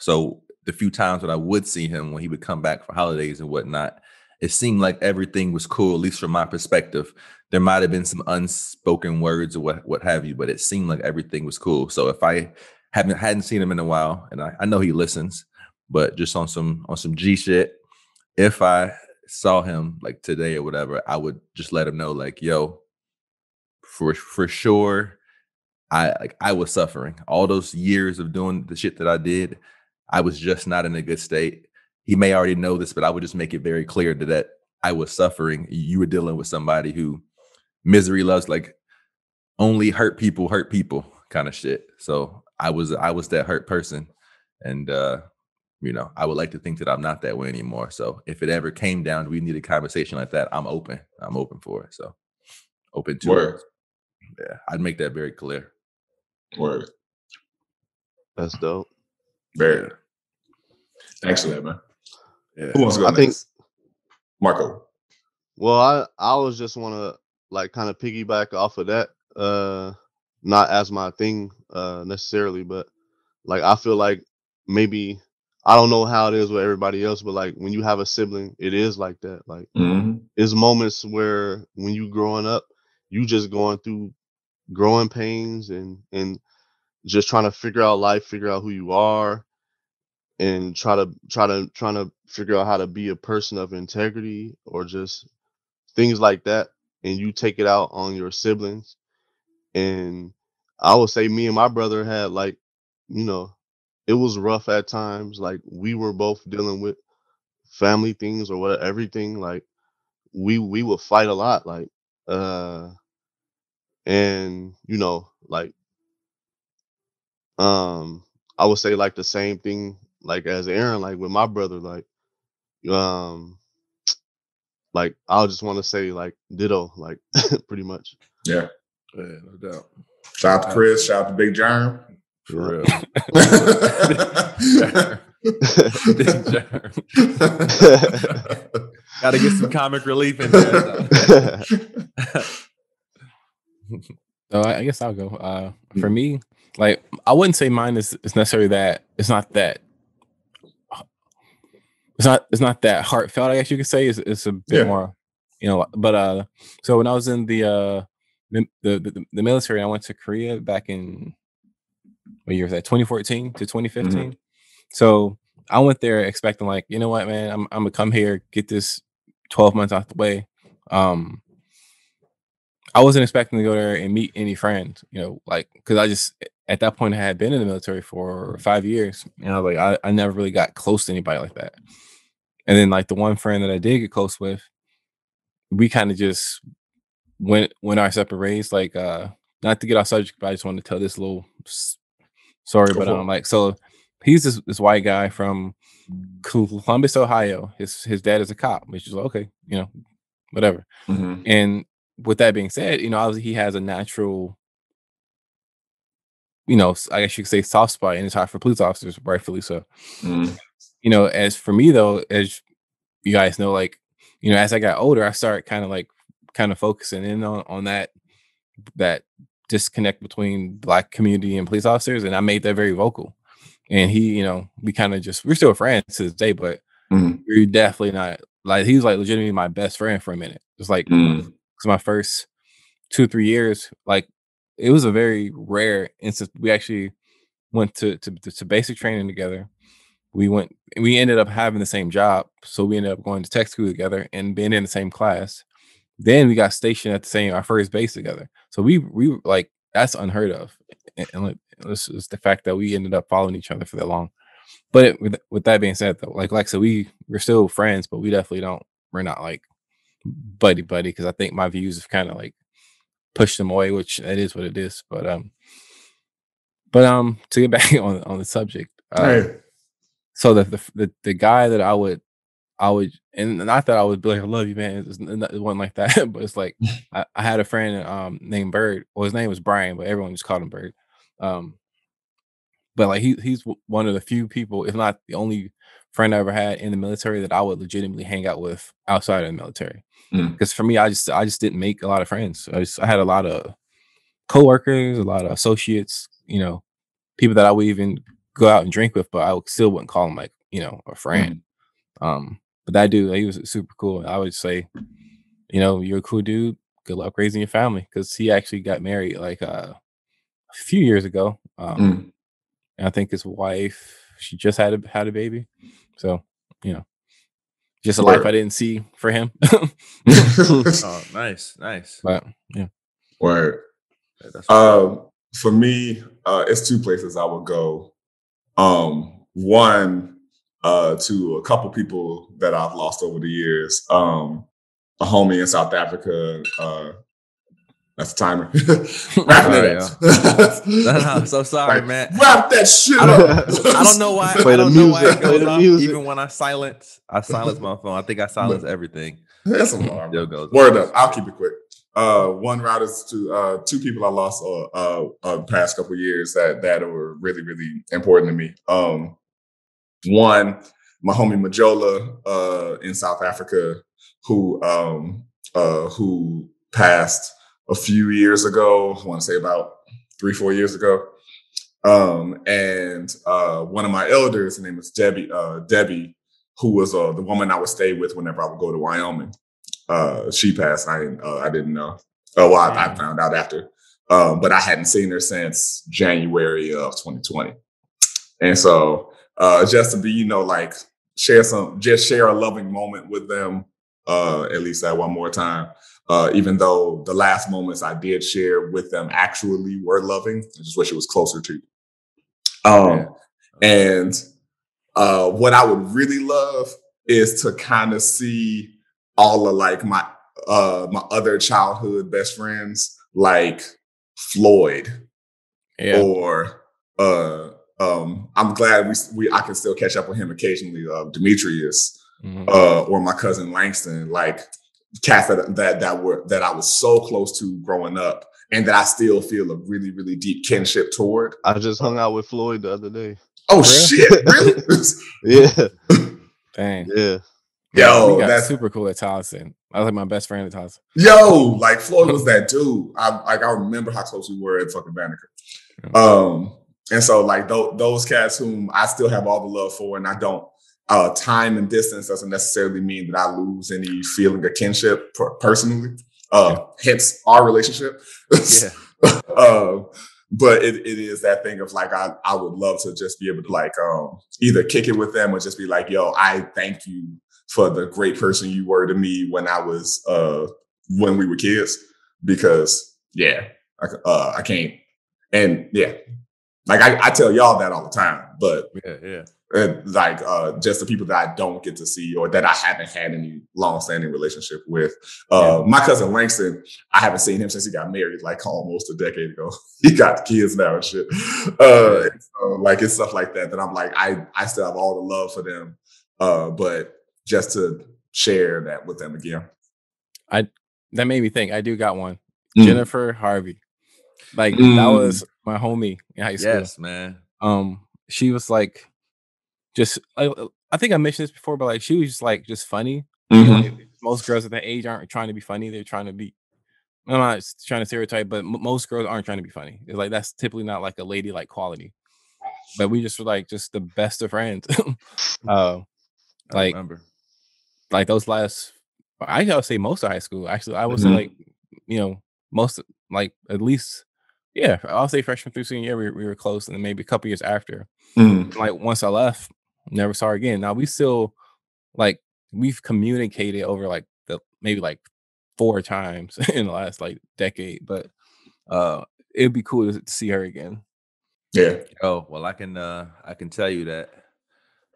So the few times that I would see him when he would come back for holidays and whatnot, it seemed like everything was cool, at least from my perspective. There might have been some unspoken words or what what have you, but it seemed like everything was cool. So if I haven't hadn't seen him in a while, and I, I know he listens, but just on some on some G shit, if I saw him like today or whatever, I would just let him know, like, yo, for for sure, I like I was suffering. All those years of doing the shit that I did, I was just not in a good state. He may already know this, but I would just make it very clear that, that I was suffering. You were dealing with somebody who misery loves like only hurt people hurt people kind of shit. So I was I was that hurt person. And uh you know, I would like to think that I'm not that way anymore. So if it ever came down, we need a conversation like that. I'm open. I'm open for it. So open to Word. it. Yeah, I'd make that very clear. Word. That's dope. Very. Thanks for that, man. Yeah. Who wants to go I think- next? Marco. Well, I I was just want to like kind of piggyback off of that. Uh, not as my thing uh necessarily, but like I feel like maybe I don't know how it is with everybody else, but like when you have a sibling, it is like that. Like Mhm. it's moments where when you growing up, you just going through growing pains and and just trying to figure out life, figure out who you are, and try to try to trying to figure out how to be a person of integrity or just things like that. And you take it out on your siblings. And I would say me and my brother had like, you know, it was rough at times. Like we were both dealing with family things or what everything. Like we we would fight a lot. Like uh and you know, like um I would say like the same thing like as Aaron, like with my brother, like um like I'll just want to say like ditto, like pretty much. Yeah. Yeah, no doubt. Shout out to Chris. Shout out to Big Germ. For Yeah. real. Big germ. Gotta get some comic relief in there. So I, I guess I'll go. Uh, for me, like I wouldn't say mine is, is necessarily that. It's not that. It's not. It's not that heartfelt. I guess you could say. It's, it's a bit Yeah. more, you know. But uh, so when I was in the uh, the, the the military, I went to Korea back in what year was that? 2014 to 2015. So I went there expecting like, you know what, man, I'm I'm gonna come here, get this 12 months out the way. Um, I wasn't expecting to go there and meet any friends, you know, like because I just at that point I had been in the military for five years, and I was like, I, I never really got close to anybody like that. And then like the one friend that I did get close with, we kind of just went went our separate ways. Like, uh, not to get off subject, but I just wanted to tell this little s- story. Go but I'm um, like, so he's this this white guy from Columbus, Ohio. His his dad is a cop, which is okay, you know, whatever. Mhm. And with that being said, you know, obviously he has a natural, you know, I guess you could say soft spot in his heart for police officers, rightfully so. Mhm. You know, as for me though, as you guys know, like, you know, as I got older, I started kind of like kind of focusing in on on that that disconnect between black community and police officers, and I made that very vocal. And he, you know, we kind of just we're still friends to this day, but Mhm. we're definitely not like he was like legitimately my best friend for a minute. It's like Mhm. Because my first two three years like it was a very rare instance we actually went to, to to basic training together. We went we ended up having the same job so we ended up going to tech school together and being in the same class. Then we got stationed at the same our first base together. So we we like that's unheard of and, and this is the fact that we ended up following each other for that long. But it, with with that being said though like like so we we're still friends but we definitely don't we're not like buddy buddy because I think my views have kind of like pushed them away, which it is what it is. But um, but um, to get back on on the subject, uh, Hey. so the, the the the guy that I would I would and not that I would be like I love you man, it's, it wasn't like that, but it's like I, I had a friend um named Bird. Well, his name was Brian, but everyone just called him Bird. Um, but like he he's one of the few people, if not the only friend I ever had in the military that I would legitimately hang out with outside of the military Mm. because for me, I just I just didn't make a lot of friends. I just I had a lot of coworkers, a lot of associates, you know, people that I would even go out and drink with, but I still wouldn't call them like you know a friend. Um, but that dude, he was super cool. I would say, you know, you're a cool dude. Good luck raising your family because he actually got married like uh, a few years ago. Um, Mm. and I think his wife, she just had a had a baby. So, you know, just a life I didn't see for him. Oh, nice, nice. but yeah. Word. Yeah, that's what's up. Um, for me, uh, it's two places I would go. Um, one, uh, to a couple people that I've lost over the years. Um, a homie in South Africa. Uh, that's a timer. Wrap it up. I'm so sorry, Like, man. Wrap that shit I up. don't- I don't know why. Play I the don't know why music, it goes off. music. Even when I silence, I silence my phone. I think I silence everything. That's a alarm. Still goes. Word off. up. I'll keep it quick. Uh, one route is to uh, two people I lost uh, uh, uh, the past couple years that that were really really important to me. Um, one, my homie Majola uh, in South Africa, who um, uh, who passed a few years ago. I want to say about three four years ago. Um, and uh, one of my elders, her name is Debbie. Uh, Debbie, who was uh, the woman I would stay with whenever I would go to Wyoming uh, she passed. I didn't, uh, I didn't know. Oh, well, I, I found out after, um, but I hadn't seen her since January of 2020. And so, uh, just to be, you know, like share some, just share a loving moment with them, uh, at least that one more time. Uh, even though the last moments I did share with them actually were loving, I just wish it was closer to. Um, and uh, what I would really love is to kind of see all of like my uh my other childhood best friends like Floyd Yeah. or uh um I'm glad we we I can still catch up with him occasionally uh Demetrius Mhm. uh or my cousin Langston like cats that that that were that I was so close to growing up and that I still feel a really really deep kinship toward. I just hung out with Floyd the other day. Oh real? shit, really? Yeah, Dang. yeah. Yo, we got that's super cool at Towson. I was like my best friend at Towson. Yo, like Floyd was that dude. I like I remember how close we were at fucking Banneker. Um, and so like those those cats whom I still have all the love for, and I don't. Uh, time and distance doesn't necessarily mean that I lose any feeling of kinship per- personally. Uh, hence our relationship. Yeah. uh, but it, it is that thing of like I, I would love to just be able to like um either kick it with them or just be like yo I thank you for the great person you were to me when I was uh when we were kids because yeah I, uh, I can't and yeah like I, I tell y'all that all the time but Yeah, yeah. Uh, like uh, just the people that I don't get to see or that I haven't had any long-standing relationship with. Uh, My cousin Langston, I haven't seen him since he got married, like almost a decade ago. he got kids now and shit. Uh, and so, like it's stuff like that that I'm like I I still have all the love for them, uh, but just to share that with them again. I that made me think. I do got one. Mm. Jennifer Harvey. Like that Mm. was my homie in high school. Yes, man. Um, she was like, just I, I think I mentioned this before, but like she was just like just funny. You know, Mhm. most girls at that age aren't trying to be funny; they're trying to be. I'm not trying to stereotype, but m- most girls aren't trying to be funny. It's like that's typically not like a lady like quality. But we just were like just the best of friends. uh, I Like- remember. like those last I gotta say most of high school. Actually, I was Mhm. like you know most like at least yeah. I'll say freshman through senior year we, we were close, and then maybe a couple years after. Mm. Like once I left, never saw her again. Now we still like we've communicated over like the maybe like four times in the last like decade, but uh it'd be cool to see her again. Yeah. Oh well, I can uh I can tell you that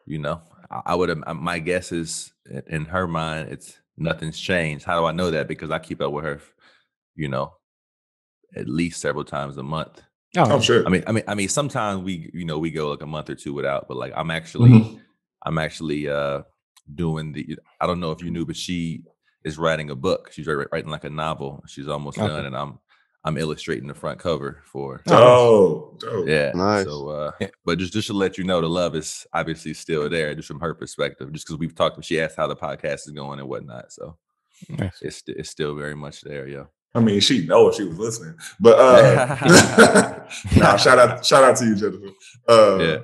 you know I, I would have my guess is in- in her mind it's nothing's changed. How do I know that? Because I keep up with her, you know, at least several times a month. Oh, sure. I mean, I mean, I mean, sometimes we you know we go like a month or two without, but like I'm actually Mhm. I'm actually uh doing the I don't know if you knew, but she is writing a book. She's writing like a novel. She's almost Okay. done, and I'm I'm illustrating the front cover for Oh, dope. yeah. Nice. So, uh, but just just to let you know, the love is obviously still there, just from her perspective. Just because we've talked, she asked how the podcast is going and whatnot. So Nice. it's it's still very much there, yeah. I mean, she know if she was listening, but uh, nah, shout out, shout out to you, Jennifer. Uh, Yeah.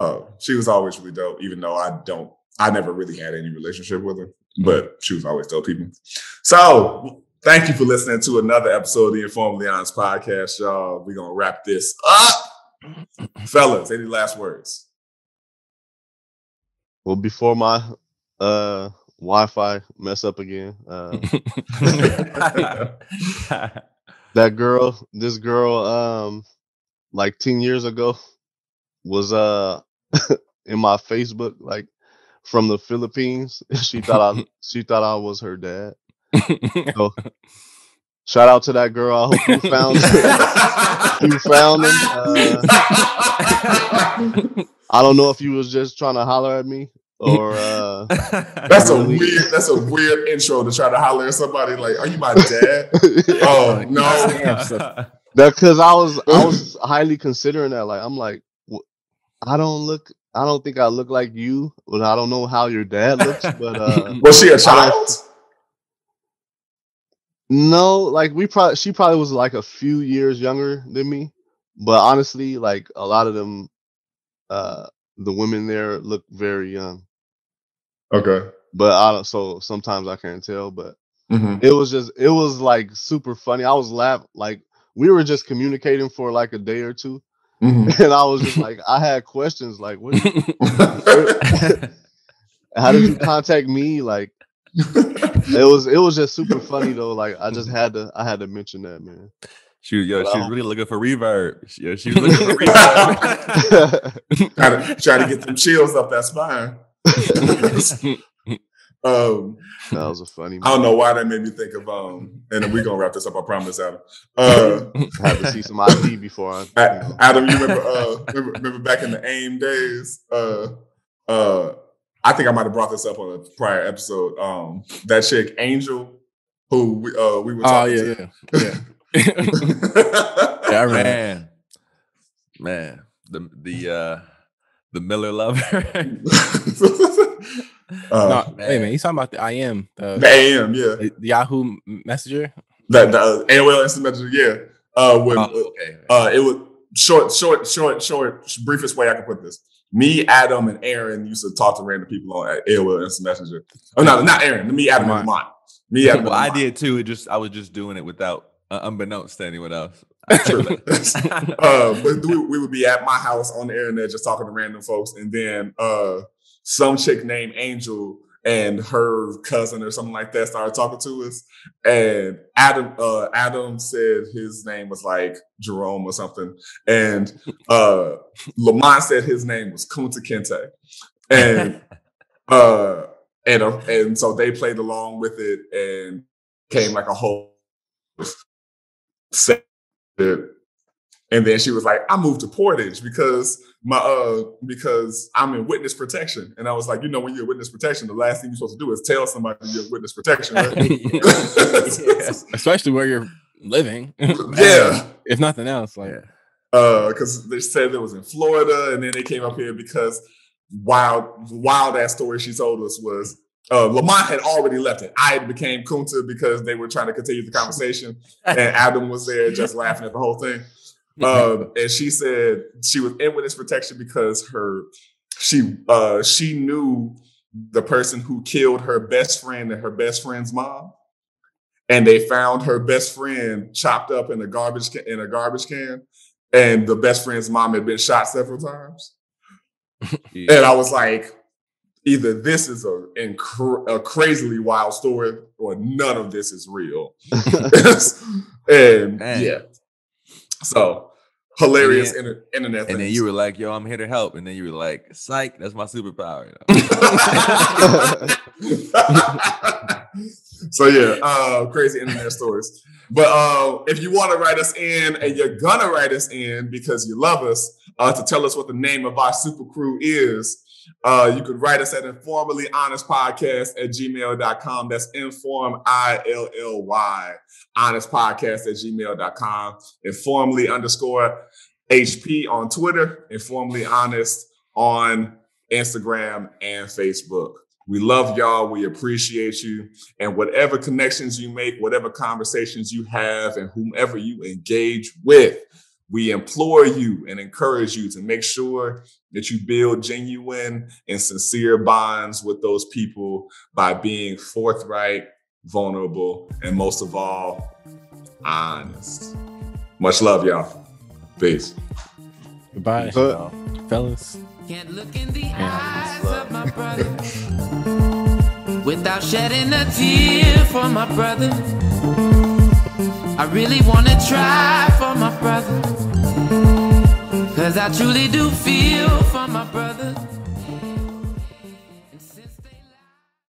uh, she was always really dope, even though I don't I never really had any relationship with her, but she was always dope people. So thank you for listening to another episode of the InforMILLy Honest podcast, y'all. We're gonna wrap this up. Fellas, any last words? Well, before my uh Wi-Fi mess up again, uh, that girl, this girl, um, like ten years ago, was uh in my Facebook, like from the Philippines. she thought I she thought I was her dad. So shout out to that girl. I hope you found you found him. Uh, I don't know if you was just trying to holler at me or uh That's a weird. That's a weird intro to try to holler at somebody. Like, are you my dad? oh no. that because I was I was highly considering that. Like I'm like, wh- I don't look. I don't think I look like you, but I don't know how your dad looks. But uh Was she a child? no, like we probably she probably was like a few years younger than me. But honestly, like a lot of them, uh the women there look very young. Okay. But I don't. So sometimes I can't tell. But Mhm. it was just it was like super funny. I was laughing like we were just communicating for like a day or two. Mhm. and I was just like, I had questions like, what? How did you contact me? Like, it was it was just super funny though. Like, I just had to I had to mention that man. She, yo, But I she was really looking for reverb. She, yo, she was looking for reverb. trying, to, trying to get them chills up that spine. um, that was a funny. I don't know why that made me think of um, and then we're gonna wrap this up. I promise, Adam. Uh, I had to see some ID before I. You know. Adam, you remember, uh, remember remember back in the AIM days? Uh, uh, I think I might have brought this up on a prior episode. Um, that chick Angel, who we uh we were oh talking yeah, to. yeah, yeah. yeah, I man, man, the the uh the Miller lover. uh, no, wait a man. minute. He's talking about the IM, the, the AM, yeah, the Yahoo Messenger. that the uh, AOL Instant Messenger, yeah. Uh, when Oh, okay. uh, it was short, short, short, short, briefest way I could put this. Me, Adam, and Aaron used to talk to random people on AOL Instant Messenger. Oh no, not Aaron. Me, Adam, and Lamont. Me, Adam, well, and I did too. It just I was just doing it without uh, unbeknownst to anyone else. Uh, but we, we would be at my house on the internet just talking to random folks, and then uh, some chick named Angel and her cousin or something like that started talking to us. And Adam, uh, Adam said his name was like Jerome or something, and uh, Lamont said his name was Kunta Kinte, and uh, and uh, and so they played along with it and came like a whole set. And then she was like, I moved to Portage because my uh because I'm in witness protection. And I was like, you know, when you're in witness protection, the last thing you're supposed to do is tell somebody you're witness protection, right? Yeah. especially where you're living. yeah. if nothing else, like Yeah. Uh, because they said it was in Florida, and then they came up here because wild, wild ass story she told us was uh, Lamont had already left it. I became Kunta because they were trying to continue the conversation, and Adam was there just laughing at the whole thing. Um, and she said she was in witness protection because her she uh, she knew the person who killed her best friend and her best friend's mom, and they found her best friend chopped up in a garbage ca- in a garbage can, and the best friend's mom had been shot several times. And I was like, either this is a, a crazily wild story or none of this is real. and yeah. So hilarious And inter- internet And then you were like, "Yo, I'm here to help," and then you were like, "Psych, that's my superpower." so yeah, uh, crazy internet stories. But uh, if you want to write us in, and you're gonna write us in because you love us, uh, to tell us what the name of our super crew is, uh, you could write us at InforMILLy honest podcast at gmail.com. That's inform I L L Y honest podcast at gmail.com. InforMILLy underscore HP on Twitter, InforMILLy honest on Instagram and Facebook. We love y'all. We appreciate you. And whatever connections you make, whatever conversations you have, and whomever you engage with, we implore you and encourage you to make sure that you build genuine and sincere bonds with those people by being forthright, vulnerable, and most of all, honest. Much love, y'all. Peace. Goodbye, But- fellas. Can't look in the Yeah, eyes of my brother without shedding a tear for my brother. I really wanna try for my brother. Cause I truly do feel for my brother.